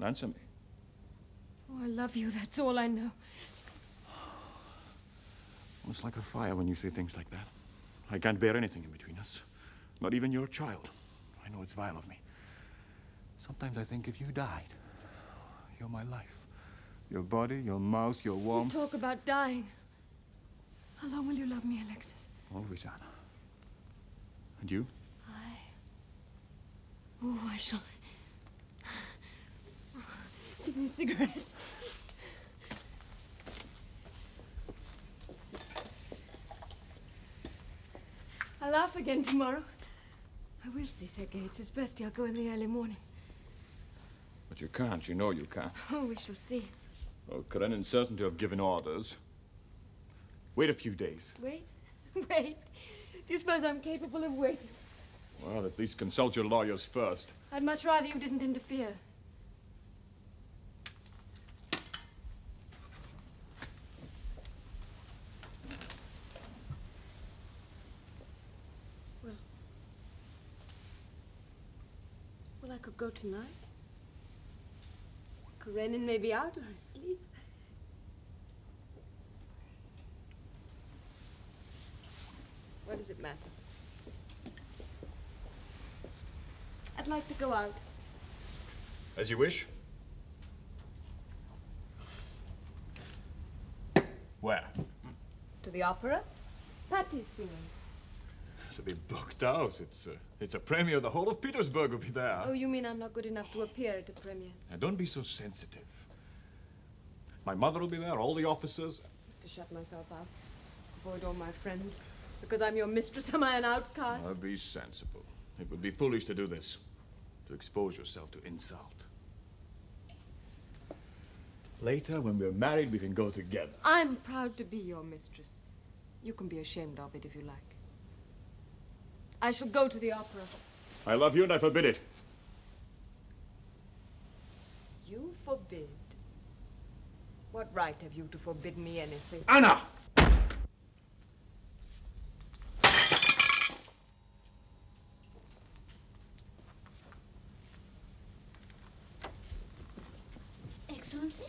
Answer me. Oh, I love you. That's all I know. Oh, it's like a fire when you say things like that. I can't bear anything in between us. Not even your child. I know it's vile of me. Sometimes I think if you died, you're my life. Your body, your mouth, your warmth. You talk about dying. How long will you love me, Alexis? Always, Anna. And you? I. Oh, I shall. Give me a cigarette. I'll laugh again tomorrow. I will see Sergei. It's his birthday. I'll go in the early morning. But you can't. You know you can't. Oh, we shall see. Oh, Karenin certain to have given orders. Wait a few days. Wait, wait. Do you suppose I'm capable of waiting? Well, at least consult your lawyers first. I'd much rather you didn't interfere. Well, well, I could go tonight. Karenin may be out or asleep. What does it matter? I'd like to go out. As you wish. Where? To the opera? Patti's singing. To be booked out. It's a, it's a premiere. The whole of Petersburg will be there. Oh, you mean I'm not good enough to appear at a premiere? Now, don't be so sensitive. My mother will be there, all the officers. To shut myself out. Avoid all my friends. Because I'm your mistress, am I an outcast? Now, be sensible. It would be foolish to do this. To expose yourself to insult. Later, when we're married, we can go together. I'm proud to be your mistress. You can be ashamed of it if you like. I shall go to the opera. I love you and I forbid it. You forbid. What right have you to forbid me anything? Anna! Excellency?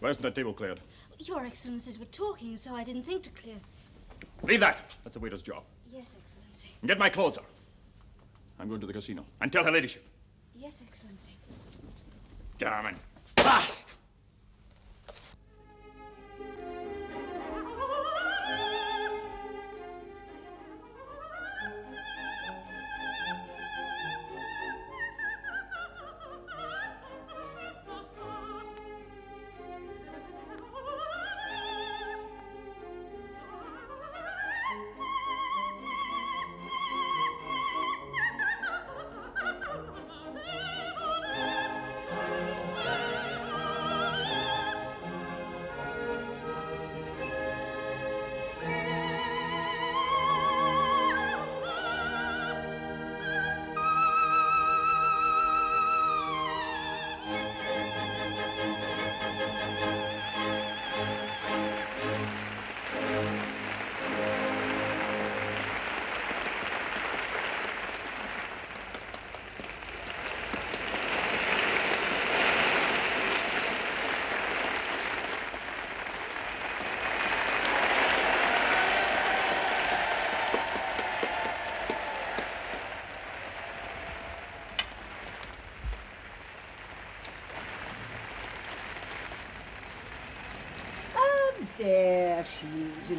Why isn't that table cleared? Your Excellencies were talking, so I didn't think to clear. Leave that. That's a waiter's job. Yes, Excellency. Get my clothes on. I'm going to the casino. And tell her ladyship. Yes, Excellency. German. Bast!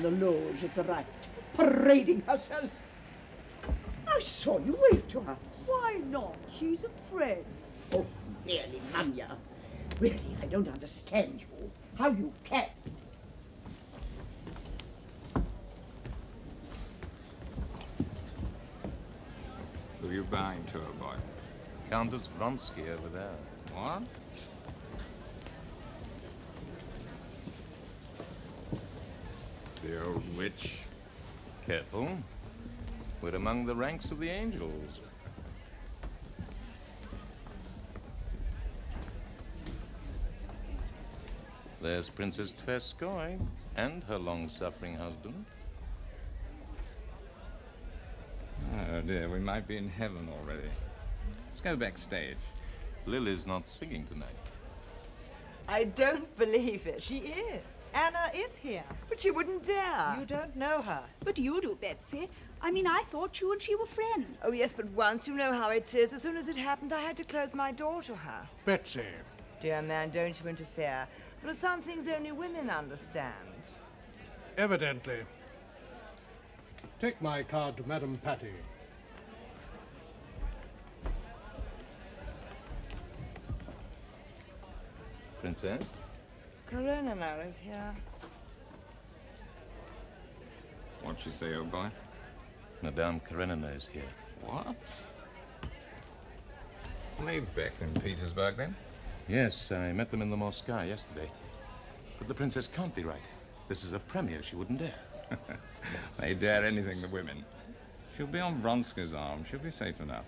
The loge at the right, parading herself. I saw you wave to her. Why not? She's a friend. Oh, really, Manya. Really, I don't understand you. How you can. Who are you bowing to, her, boy? Countess Vronsky over there. What? The old witch. Careful. We're among the ranks of the angels. There's Princess Tverskoy and her long-suffering husband. Oh dear, we might be in heaven already. Let's go backstage. Lily's not singing tonight. I don't believe it. She is. Anna is here. But she wouldn't dare. You don't know her. But you do, Betsy. I mean, I thought you and she were friends. Oh, yes, but once you know how it is. As soon as it happened, I had to close my door to her. Betsy. Dear man, don't you interfere. There are some things only women understand. Evidently. Take my card to Madame Patti. Princess? Karenina is here. What'd she say, old boy? Madame Karenina is here. What? Were they back in Petersburg, then? Yes, I met them in the Moscow yesterday. But the princess can't be right. This is a premiere. She wouldn't dare. they dare anything, the women. She'll be on Vronsky's arm. She'll be safe enough.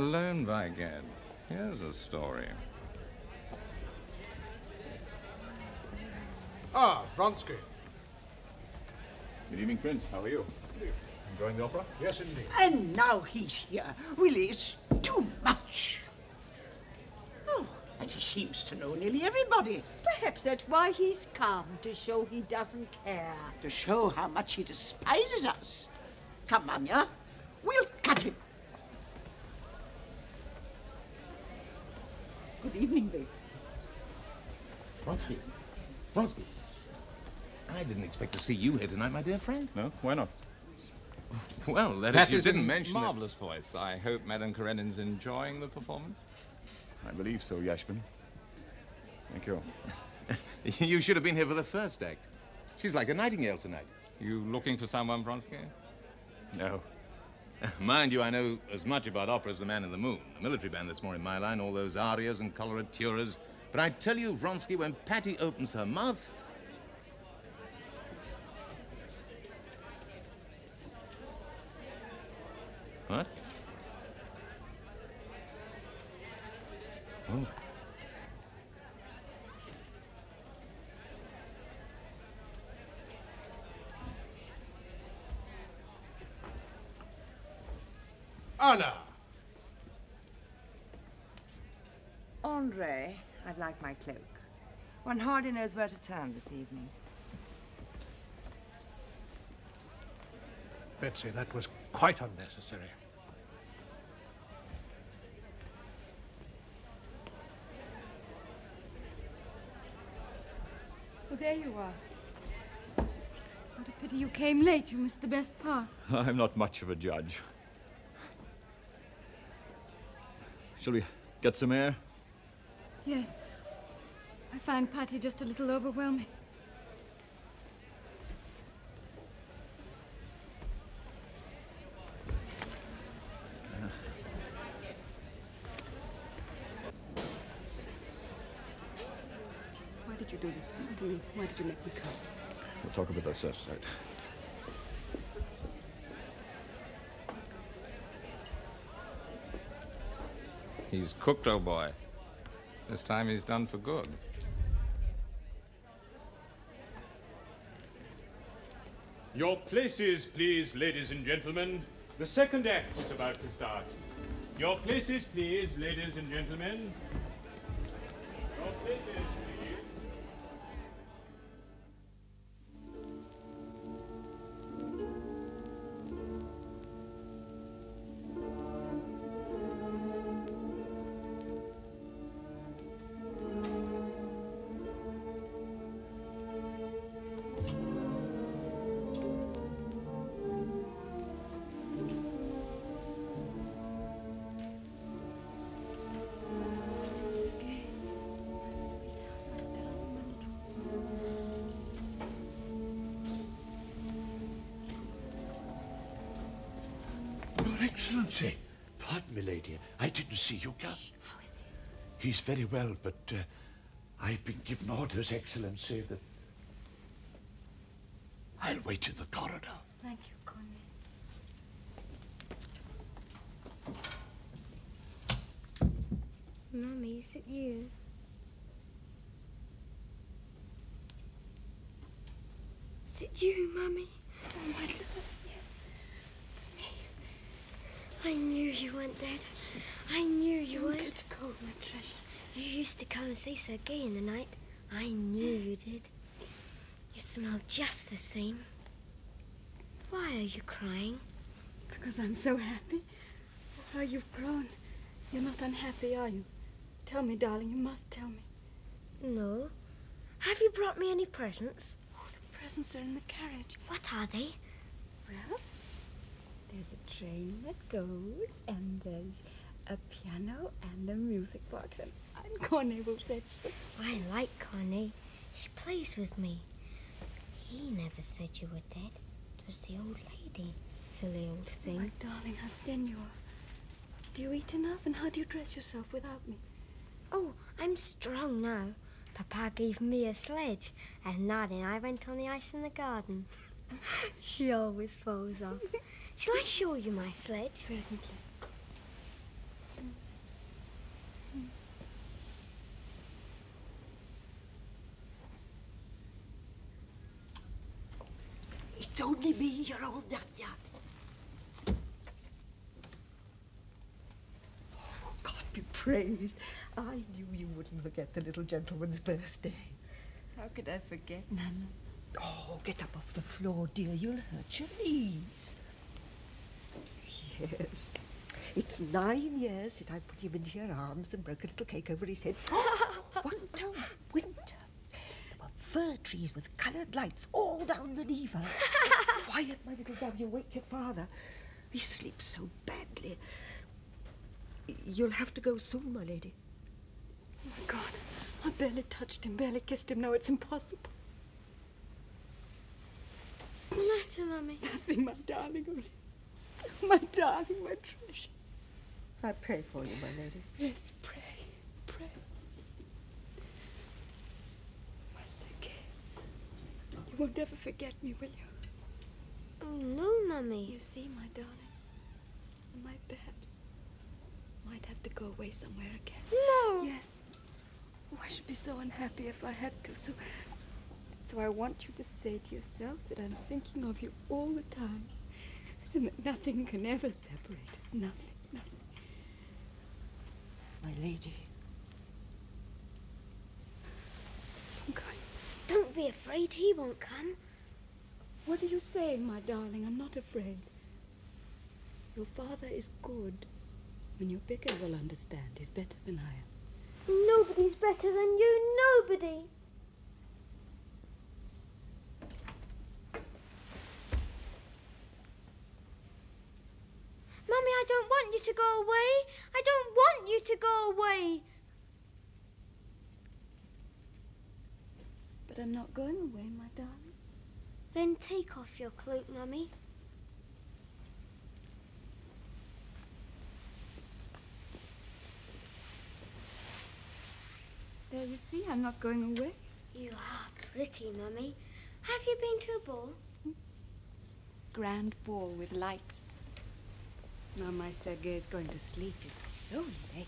Alone by Gad. Here's a story. Ah, Vronsky. Good evening, Prince. How are you? Enjoying the opera? Yes, indeed. And now he's here. Really, it's too much. Oh, and he seems to know nearly everybody. Perhaps that's why he's come, to show he doesn't care. To show how much he despises us. Come, Anya. We'll cut him. Good evening, Bates. Vronsky. Vronsky. I didn't expect to see you here tonight, my dear friend. No? Why not? Well, that That is, you is didn't a mention that- marvelous voice. I hope Madame Karenin's enjoying the performance. I believe so, Yashvin. Thank you. you should have been here for the first act. She's like a nightingale tonight. You looking for someone, Vronsky? No. Mind you, I know as much about opera as the man in the moon. A military band that's more in my line, all those arias and coloraturas. But I tell you, Vronsky, when Patti opens her mouth, What? Oh. Anna. Andre, I'd like my cloak. One hardly knows where to turn this evening. Betsy, that was quite unnecessary. Oh, there you are. What a pity you came late. You missed the best part. I'm not much of a judge. Shall we get some air? Yes. I find Patti just a little overwhelming. Why did you do this to me? Why did you make me come? We'll talk about that Saturday. He's cooked, old boy. This time he's done for good. Your places, please, ladies and gentlemen. The second act is about to start. Your places, please, ladies and gentlemen. Your places, please. Ramsay! Pardon me, lady. I didn't see you come. How is he? He's very well, but uh, I've been given orders, Excellency, that I'll wait in the corridor. Thank you, Cornet. Mummy, is it you? Is it you, Mummy? Oh, my love, yes. It's me. I knew you weren't dead. I knew you weren't. get cold, my treasure. You used to come and see Sergei in the night. I knew you did. You smell just the same. Why are you crying? Because I'm so happy. Oh, how you've grown. You're not unhappy, are you? Tell me, darling. You must tell me. No. Have you brought me any presents? Oh, the presents are in the carriage. What are they? Well, there's a train that goes, and there's a piano and a music box, and, and Cornet will fetch them. I like Connie. He plays with me. He never said you were dead. It was the old lady. Silly old thing. My darling, how thin you are. Do you eat enough? And how do you dress yourself without me? Oh, I'm strong now. Papa gave me a sledge, and and I went on the ice in the garden. she always falls off. Shall I show you my sledge? Presently. It's only me, your old Nanya. Oh, God be praised. I knew you wouldn't forget the little gentleman's birthday. How could I forget, Nana? Oh, get up off the floor, dear. You'll hurt your knees. Yes. It's nine years since I put him into your arms and broke a little cake over his head. winter, winter. There were fir trees with coloured lights all down the Neva. Quiet, my little dove, you'll wake your father. He sleeps so badly. You'll have to go soon, my lady. Oh, my God. I barely touched him, barely kissed him. No, it's impossible. What's the matter, Mummy? Nothing, my darling. Only, my darling, my treasure. I pray for you, my lady. Yes, pray, pray. My Sergei, you won't ever forget me, will you? Oh, no, Mummy. You see, my darling, I might perhaps, might have to go away somewhere again. No. Yes. Oh, I should be so unhappy if I had to. So, so I want you to say to yourself that I'm thinking of you all the time, and that nothing can ever separate us. Nothing, nothing. My lady. Some kind. Don't be afraid. He won't come. What are you saying, my darling? I'm not afraid. Your father is good. When you're bigger, you'll understand. He's better than I am. Nobody's better than you. Nobody. Mummy, I don't want you to go away. I don't want you to go away. But I'm not going away, my darling. Then take off your cloak, Mummy. There, you see, I'm not going away. You are pretty, Mummy. Have you been to a ball? Grand ball with lights. Now my Sergei is going to sleep. It's so late.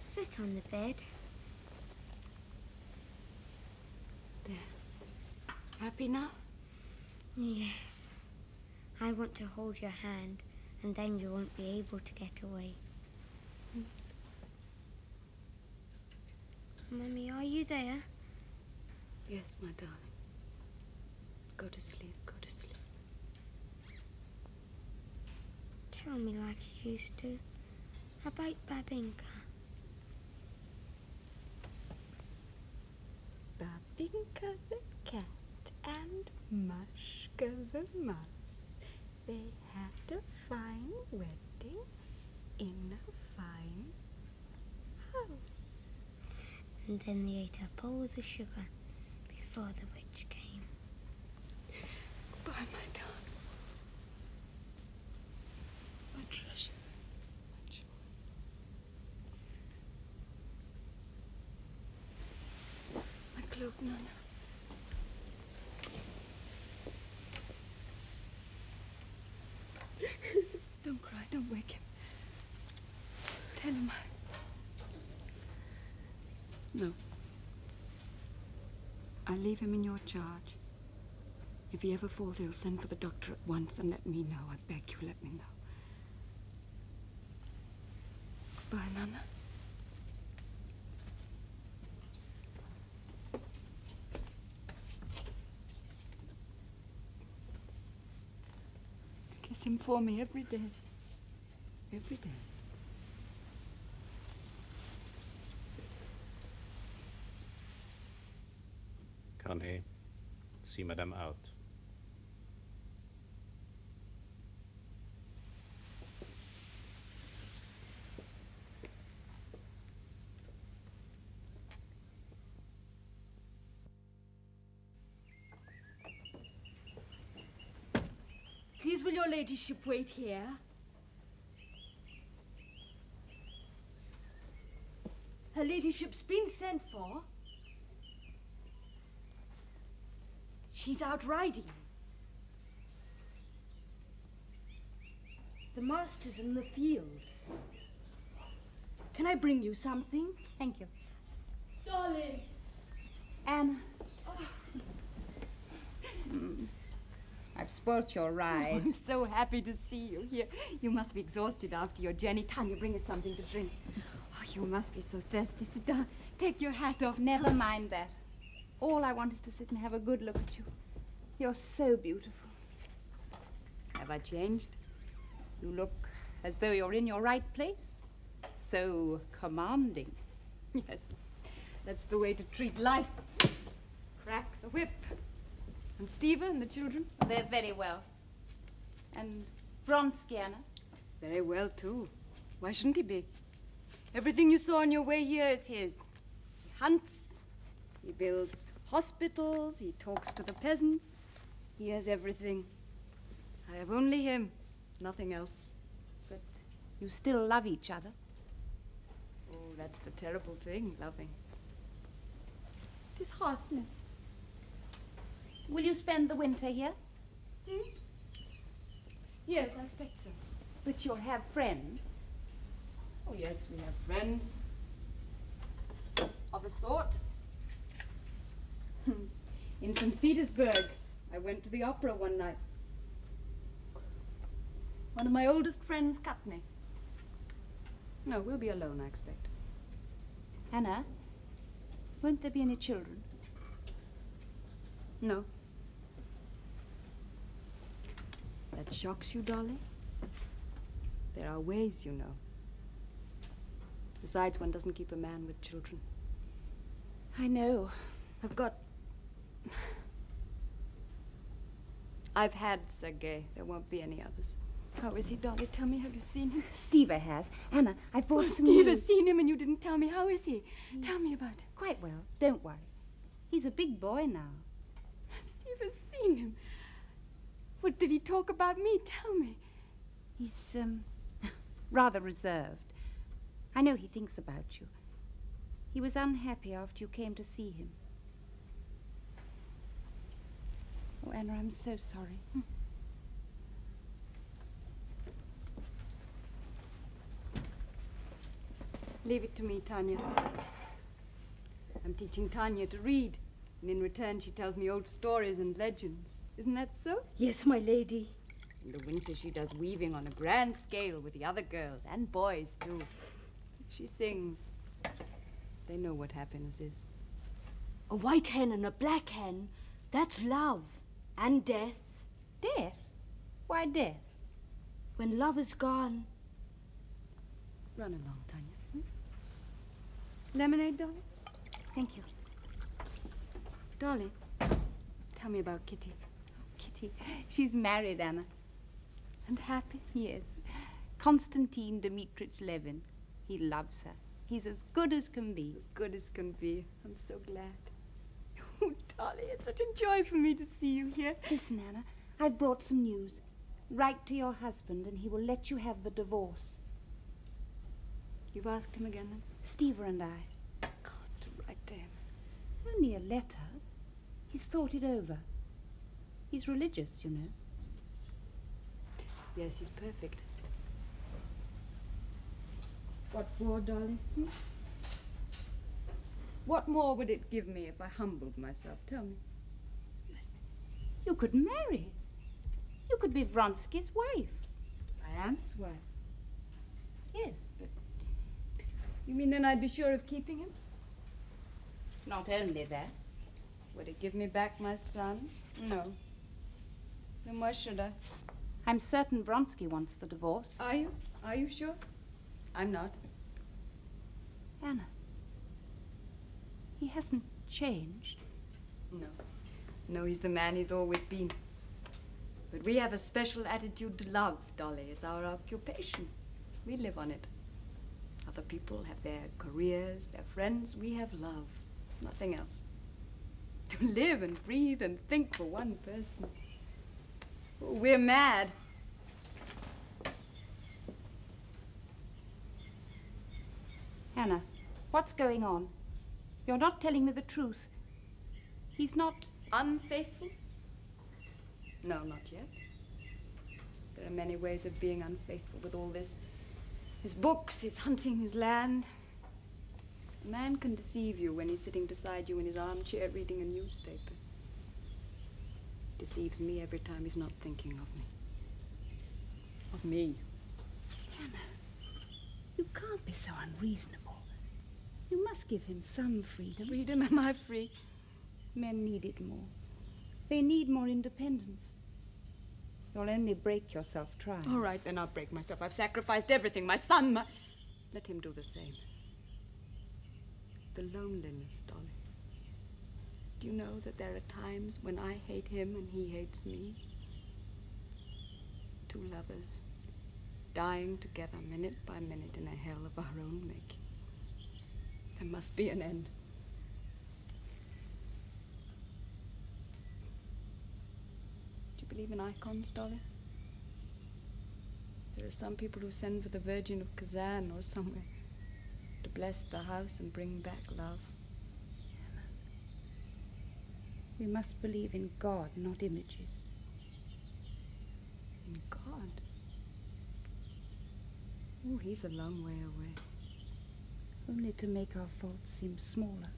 Sit on the bed. There. Happy now? Yes. I want to hold your hand, and then you won't be able to get away. Hmm. Mummy, are you there? Yes, my darling. Go to sleep, go to sleep. Tell me like you used to. About Babinka. Babinka the cat and Mashka the mouse. They had a fine wedding in a fine house. And then they ate up all the sugar before the witch came. Goodbye, my darling. My cloak, Nana. Don't cry, don't wake him. Tell him I... No. I'll leave him in your charge. If he ever falls ill, send for the doctor at once and let me know. I beg you, let me know. Goodbye, Nana. Kiss him for me every day. Every day. Cornet, see Madame out. Ladyship wait here? Her ladyship's been sent for. She's out riding. The master's in the fields. Can I bring you something? Thank you. Darling. Anna. Hmm. I've spoilt your oh, ride. I'm so happy to see you here. You must be exhausted after your journey. Tanya, bring us something to drink. Oh, you must be so thirsty. Sit down. Take your hat off. Never mind that. All I want is to sit and have a good look at you. You're so beautiful. Have I changed? You look as though you're in your right place. So commanding. Yes, that's the way to treat life. Crack the whip. And Steva and the children? They're very well. And Vronsky, Anna? Very well, too. Why shouldn't he be? Everything you saw on your way here is his. He hunts, he builds hospitals, he talks to the peasants. He has everything. I have only him, nothing else. But you still love each other. Oh, that's the terrible thing, loving. It is hard, isn't it? Will you spend the winter here? Hmm? Yes, I expect so. But you'll have friends. Oh, yes, we have friends. Of a sort. In St. Petersburg, I went to the opera one night. One of my oldest friends cut me. No, we'll be alone, I expect. Anna, won't there be any children? No. That shocks you, Dolly? There are ways, you know. Besides, one doesn't keep a man with children. I know. I've got. I've had Sergei. There won't be any others. How is he, Dolly? Tell me, have you seen him? Steva has. Anna, I've brought Oh, some Steva news. has seen him and you didn't tell me. How is he? Tell me about it. Quite well. Don't worry. He's a big boy now. Steva has seen him. What did he talk about me? Tell me. He's um, rather reserved. I know he thinks about you. He was unhappy after you came to see him. Oh, Anna, I'm so sorry. Leave it to me, Tanya. I'm teaching Tanya to read, and in return she tells me old stories and legends. Isn't that so? Yes, my lady. In the winter she does weaving on a grand scale with the other girls, and boys too. She sings. They know what happiness is. A white hen and a black hen, that's love. And death. Death? Why death? When love is gone. Run along, Tanya. hmm? Lemonade, Dolly? Thank you. Dolly, tell me about Kitty. She's married, Anna. And happy? Yes. Konstantin Dmitrich Levin. He loves her. He's as good as can be. As good as can be. I'm so glad. Oh, Dolly, it's such a joy for me to see you here. Listen, Anna, I've brought some news. Write to your husband and he will let you have the divorce. You've asked him again then? Steva and I. To write to him. Only a letter. He's thought it over. He's religious, you know. Yes, he's perfect. What for, darling? Hmm? What more would it give me if I humbled myself? Tell me. You could marry. You could be Vronsky's wife. I am his wife. Yes, but You mean then I'd be sure of keeping him? not only that. Would it give me back my son? No. Then why should I? I'm certain Vronsky wants the divorce. Are you? Are you sure? I'm not. Anna. He hasn't changed. No. No, he's the man he's always been. But we have a special attitude to love, Dolly. It's our occupation. We live on it. Other people have their careers, their friends. We have love. Nothing else. To live and breathe and think for one person. We're mad. Anna, what's going on? You're not telling me the truth. He's not. Unfaithful? No, not yet. There are many ways of being unfaithful with all this. His books, his hunting, his land. A man can deceive you when he's sitting beside you in his armchair reading a newspaper. Deceives me every time he's not thinking of me. Of me. You can't be so unreasonable. You must give him some freedom. Freedom? Am I free? Men need it more. They need more independence. You'll only break yourself trying. All right, then I'll break myself. I've sacrificed everything. My son, my... Let him do the same. The loneliness, Dolly. Do you know that there are times when I hate him and he hates me? Two lovers, dying together minute by minute in a hell of our own making. There must be an end. Do you believe in icons, Dolly? There are some people who send for the Virgin of Kazan or somewhere to bless the house and bring back love. We must believe in God, not images. In God? Oh, he's a long way away. Only to make our faults seem smaller.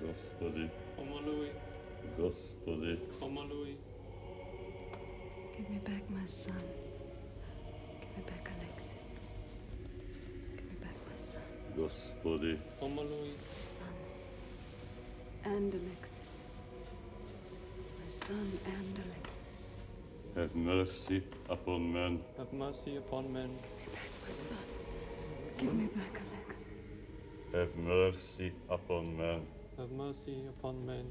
Господи, помилуй, Господи, помилуй. Give me back my son. Give me back Alexis. Give me back my son. Господи, Помилуй. Son. And Alexis. My son and Alexis. have mercy upon men. Have mercy upon men. My son. Give me back Alexis. Have mercy upon men. Have mercy upon men.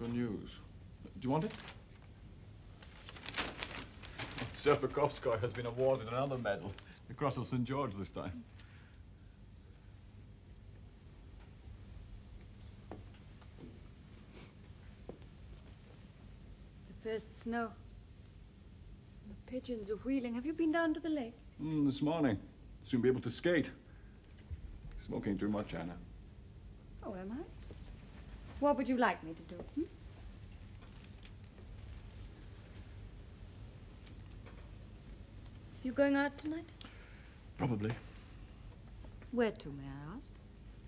Moscow News. Do you want it? Serpukhovskoy has been awarded another medal, the Cross of St. George this time. The first snow. The pigeons are wheeling. Have you been down to the lake? Mm, this morning. Soon be able to skate. Smoking too much, Anna. Oh, am I? What would you like me to do? Hmm? You going out tonight? Probably. Where to, may I ask?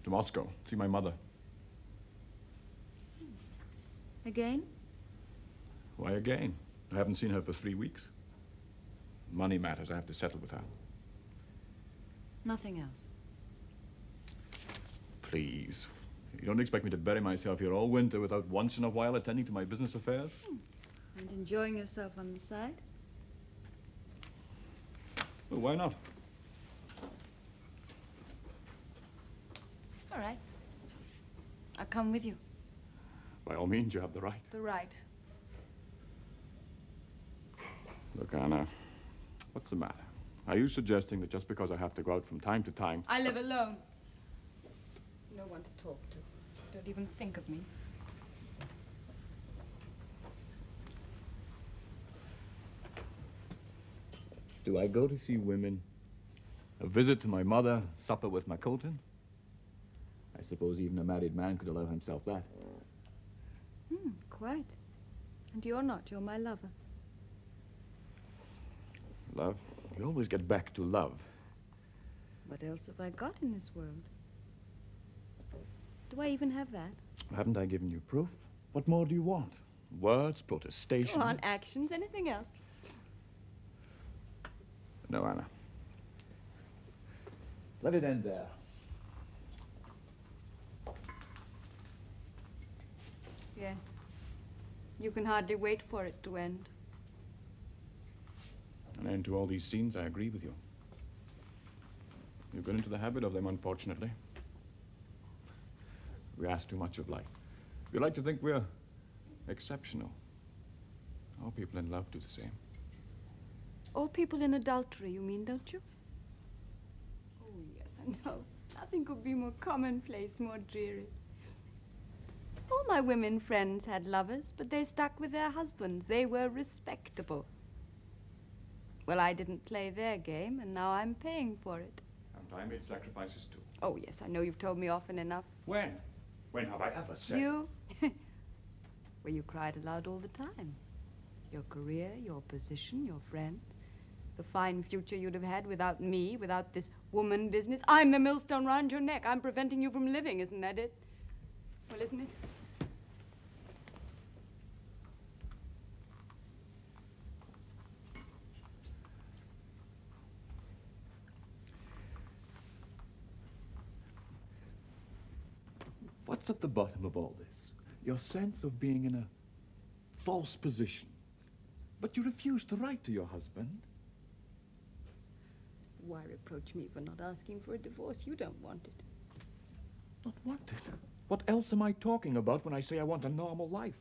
To Moscow, see my mother. Again? Why again? I haven't seen her for three weeks. Money matters. I have to settle with her. Nothing else. Please. You don't expect me to bury myself here all winter without once in a while attending to my business affairs? Hmm. And enjoying yourself on the side? Well, why not? All right. I'll come with you. By all means, you have the right. The right. Look, Anna, what's the matter? Are you suggesting that just because I have to go out from time to time... I live alone. No one to talk to. Don't even think of me. Do I go to see women? A visit to my mother, supper with my Colton? I suppose even a married man could allow himself that. Hmm, quite. And you're not. You're my lover. Love? We always get back to love. What else have I got in this world? Do I even have that? Haven't I given you proof? What more do you want? Words, protestation? Go on, actions, anything else. No, Anna. Let it end there. Yes. You can hardly wait for it to end. An end to all these scenes, I agree with you. You've got into the habit of them, unfortunately. We ask too much of life. We like to think we're exceptional. All people in love do the same. All people in adultery, you mean, don't you? Oh, yes, I know. Nothing could be more commonplace, more dreary. All my women friends had lovers, but they stuck with their husbands. They were respectable. Well, I didn't play their game, and now I'm paying for it. And I made sacrifices too. Oh, yes, I know you've told me often enough. When? When have I ever said? You? well, you cried aloud all the time. Your career, your position, your friends. The fine future you'd have had without me, without this woman business. I'm the millstone round your neck. I'm preventing you from living, isn't that it? Well, isn't it? What's at the bottom of all this? Your sense of being in a false position. But you refuse to write to your husband. Why reproach me for not asking for a divorce? You don't want it. Not want it? What else am I talking about when I say I want a normal life?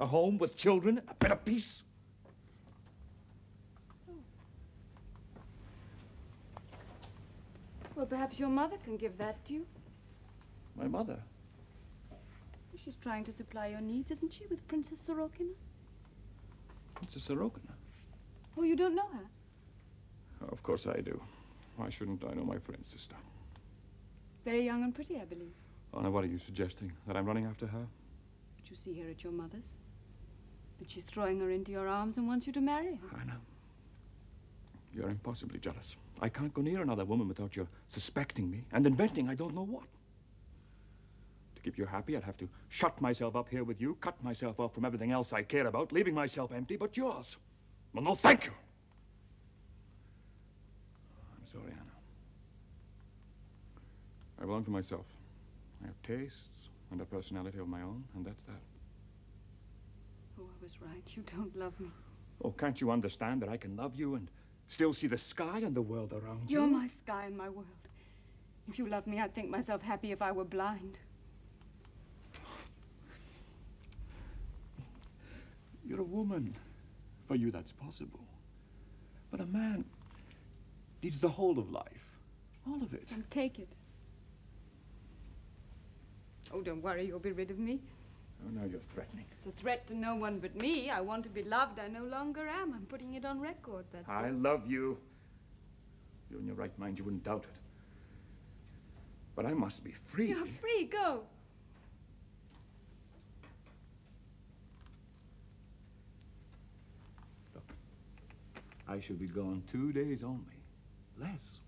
A home with children, a bit of peace? Well, perhaps your mother can give that to you. My mother? She's trying to supply your needs, isn't she, with Princess Sorokina? Princess Sorokina? Oh, you don't know her? Of course I do. Why shouldn't I know my friend's sister? Very young and pretty, I believe. Oh, now what are you suggesting? That I'm running after her? Did you see her at your mother's? That she's throwing her into your arms and wants you to marry her? I know. You're impossibly jealous. I can't go near another woman without your suspecting me and inventing I don't know what. To keep you happy, I'd have to shut myself up here with you, cut myself off from everything else I care about, leaving myself empty but yours. Well, no, thank you. I'm sorry, Anna. I belong to myself. I have tastes and a personality of my own, and that's that. Oh, I was right. You don't love me. Oh, can't you understand that I can love you and still see the sky and the world around you? You're my sky and my world. If you loved me, I'd think myself happy if I were blind. You're a woman. For you, that's possible. But a man needs the whole of life. All of it. And take it. Oh, don't worry, you'll be rid of me. Oh, now you're threatening. It's a threat to no one but me. I want to be loved. I no longer am. I'm putting it on record, that's I all. love you. You're in your right mind, you wouldn't doubt it. But I must be free. You're free. Go. I shall be gone two days only. Less.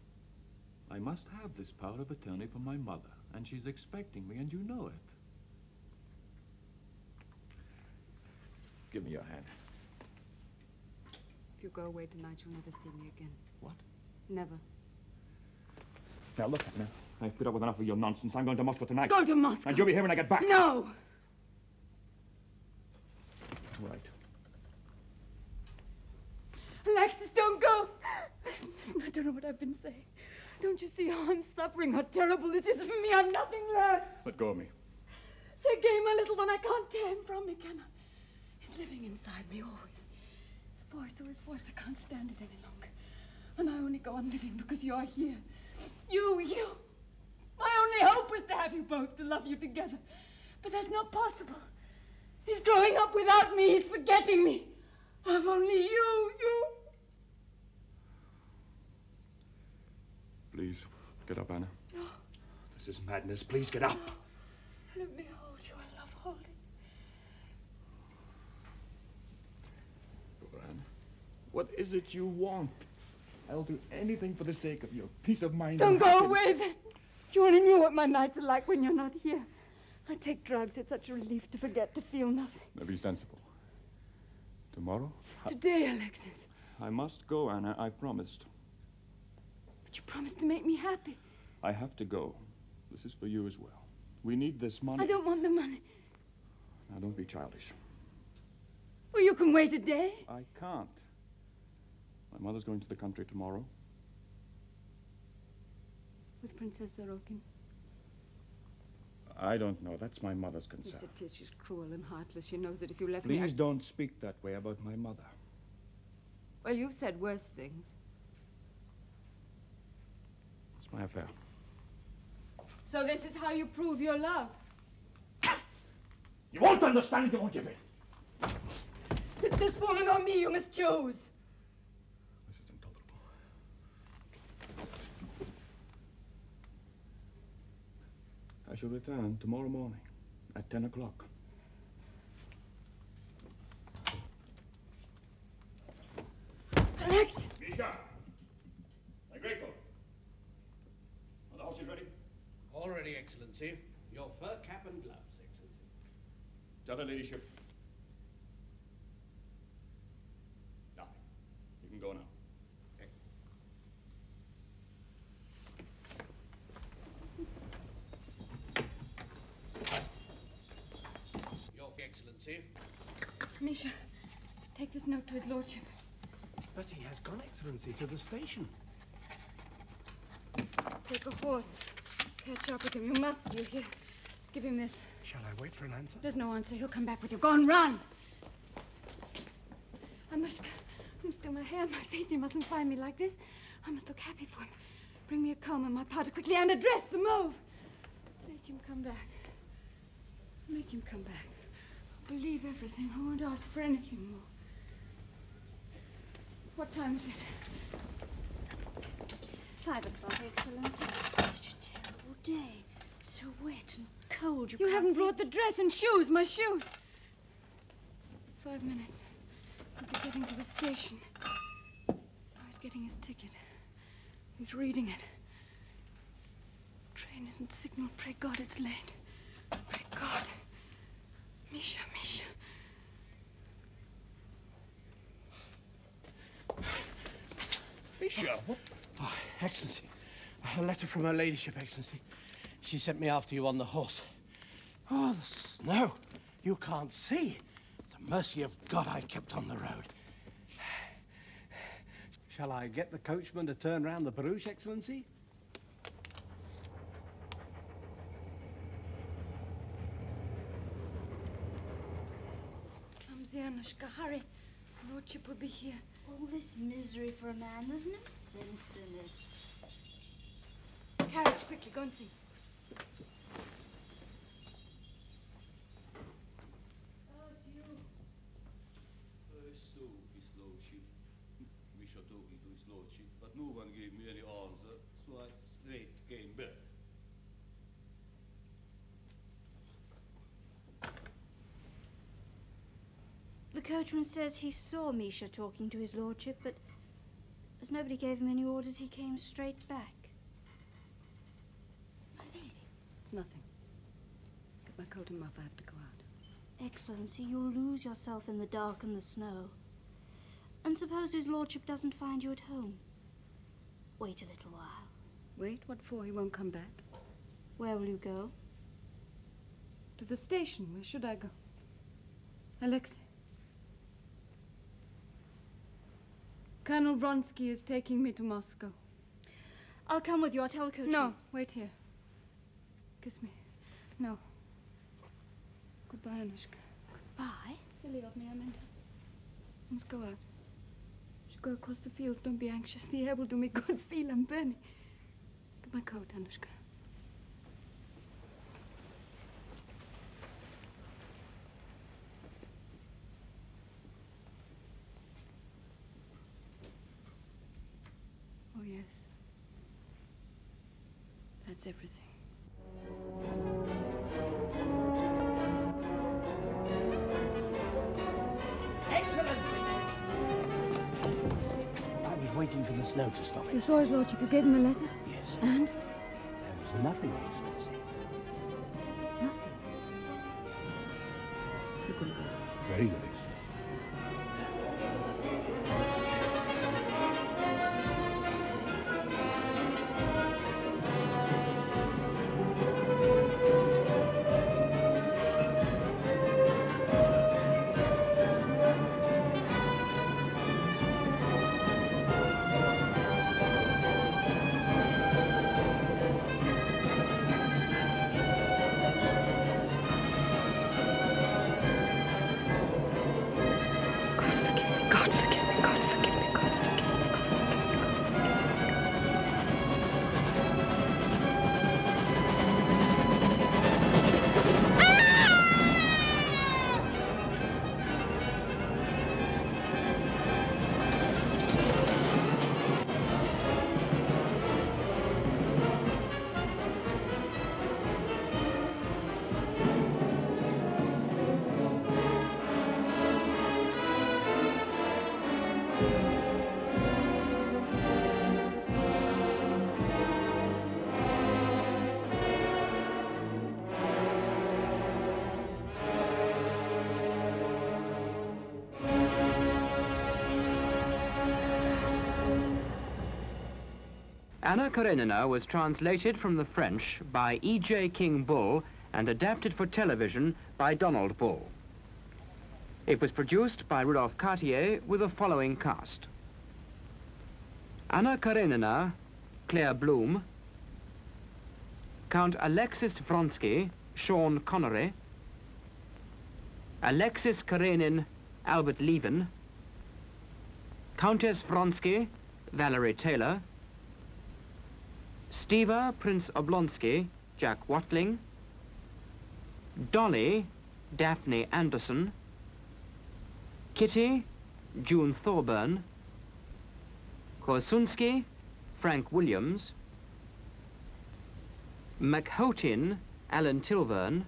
I must have this power of attorney for my mother, and she's expecting me, and you know it. Give me your hand. If you go away tonight, you'll never see me again. What? Never. Now, look, Anna. I've put up with enough of your nonsense. I'm going to Moscow tonight. Go to Moscow. And you'll be here when I get back. No! Right. Alexis, don't go. Listen, listen, I don't know what I've been saying. Don't you see how I'm suffering, how terrible this is for me? I've nothing left. Let go of me. Sergei, my little one, I can't tear him from me, can I? He's living inside me always. His voice, oh, his voice, I can't stand it any longer. And I only go on living because you're here. You, you. My only hope was to have you both, to love you together. But that's not possible. He's growing up without me. He's forgetting me. I've only you, you. Please, get up, Anna. No. This is madness. Please get up. Let me hold you. I love holding. Anna, what is it you want? I'll do anything for the sake of your peace of mind. Don't go happiness. away then. You only knew what my nights are like when you're not here. I take drugs. It's such a relief to forget, to feel nothing. Now be sensible. Tomorrow? I- Today, Alexis. I must go, Anna. I promised. But you promised to make me happy. I have to go. This is for you as well. We need this money. I don't want the money. Now, don't be childish. Well, you can wait a day. I can't. My mother's going to the country tomorrow. With Princess Sorokin. I don't know. That's my mother's Yes, concern. it is. She's cruel and heartless. She knows that if you left me... I- Please don't speak that way about my mother. Well, you've said worse things. It's my affair. So this is how you prove your love. You won't understand it, you won't give in. It's this woman or me you must choose. This is intolerable. I shall return tomorrow morning at 10 o'clock. Alex! Misha! My greatcoat. Are the horses ready? All ready, Excellency. Your fur cap and gloves, Excellency. Tell her ladyship. Nothing. you can go now. Your Excellency. Misha, take this note to his lordship. But he has gone, Excellency, to the station. Take a horse. Catch up with him. You must, you Here, Give him this. Shall I wait for an answer? There's no answer. He'll come back with you. Go on, run! I must, I must do my hair, my face. He mustn't find me like this. I must look happy for him. Bring me a comb and my powder quickly and a dress. The move. Make him come back. Make him come back. I Believe everything. I won't ask for anything more. What time is it? Five o'clock, Excellency. Such a terrible day. So wet and cold. You, You can't haven't see- brought the dress and shoes, my shoes. Five minutes. I'll be getting to the station. Oh, he's getting his ticket. He's reading it. Train isn't signaled. Pray God it's late. Pray God. Misha, Misha. Misha, what? Oh, Excellency. A letter from her ladyship, Excellency. She sent me after you on the horse. Oh, the snow. You can't see. The mercy of God I kept on the road. Shall I get the coachman to turn round the barouche, Excellency? Clumsy Anushka, hurry. His lordship will be here. All this misery for a man. There's no sense in it. Carriage, quickly, go and see. The coachman says he saw Misha talking to his lordship, but as nobody gave him any orders, he came straight back. It's nothing. Get my coat and muff. I have to go out. Excellency, you'll lose yourself in the dark and the snow. And suppose his lordship doesn't find you at home? Wait a little while. Wait? What for? He won't come back. Where will you go? To the station. Where should I go? Alexei. Colonel Vronsky is taking me to Moscow. I'll come with you. I'll tell coach. No, wait here. Kiss me. No. Goodbye, Anushka. Goodbye? Silly of me, I meant it. I must go out. Should go across the fields. Don't be anxious. The air will do me good. Feel I'm burning. Get my coat, Anushka. Oh, yes. That's everything. Waiting for the snow to stop. You saw his lordship. You gave him the letter? Yes. And? There was nothing, Excellency. Nothing. Anna Karenina was translated from the French by E.J. King Bull and adapted for television by Donald Bull. It was produced by Rudolph Cartier with the following cast. Anna Karenina, Claire Bloom, Count Alexis Vronsky, Sean Connery, Alexis Karenin, Albert Lieven, Countess Vronsky, Valerie Taylor, Steva, Prince Oblonsky, Jack Watling, Dolly, Daphne Anderson, Kitty, June Thorburn, Korsunsky, Frank Williams, Makhotin, Alan Tilvern,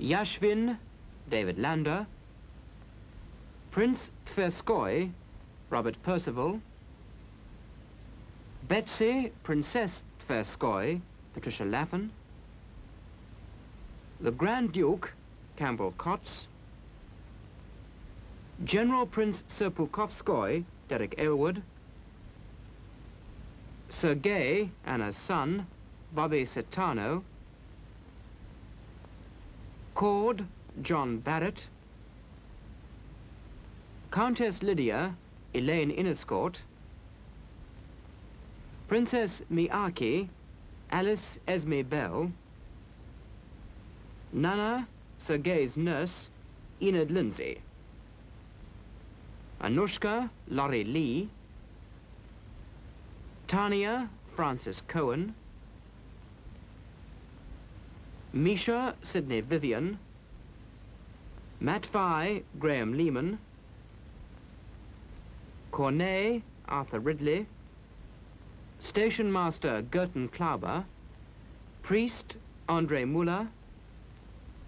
Yashvin, David Lander, Prince Tverskoy, Robert Percival, Betsy, Princess Tverskoy, Patricia Laffan, the Grand Duke, Campbell Kotz, General Prince Serpukhovskoy, Derek Aylward, Sergei, Anna's son, Bobby Setano, Cord, John Barrett, Countess Lydia, Elaine Inescort, Princess Miyake, Alice Esme Bell, Nana, Sergei's nurse, Enid Lindsay, Anushka, Laurie Lee, Tanya, Francis Cohen, Misha, Sidney Vivian, Matvey, Graham Lehman, Cornet, Arthur Ridley, Station Master Gerton Klauber, Priest Andre Muller,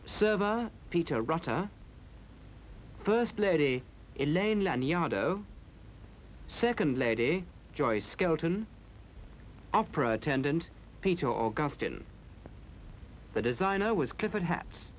Server Peter Rutter, First Lady Elaine Laniado, Second Lady Joyce Skelton, Opera Attendant Peter Augustin. The designer was Clifford Hatts.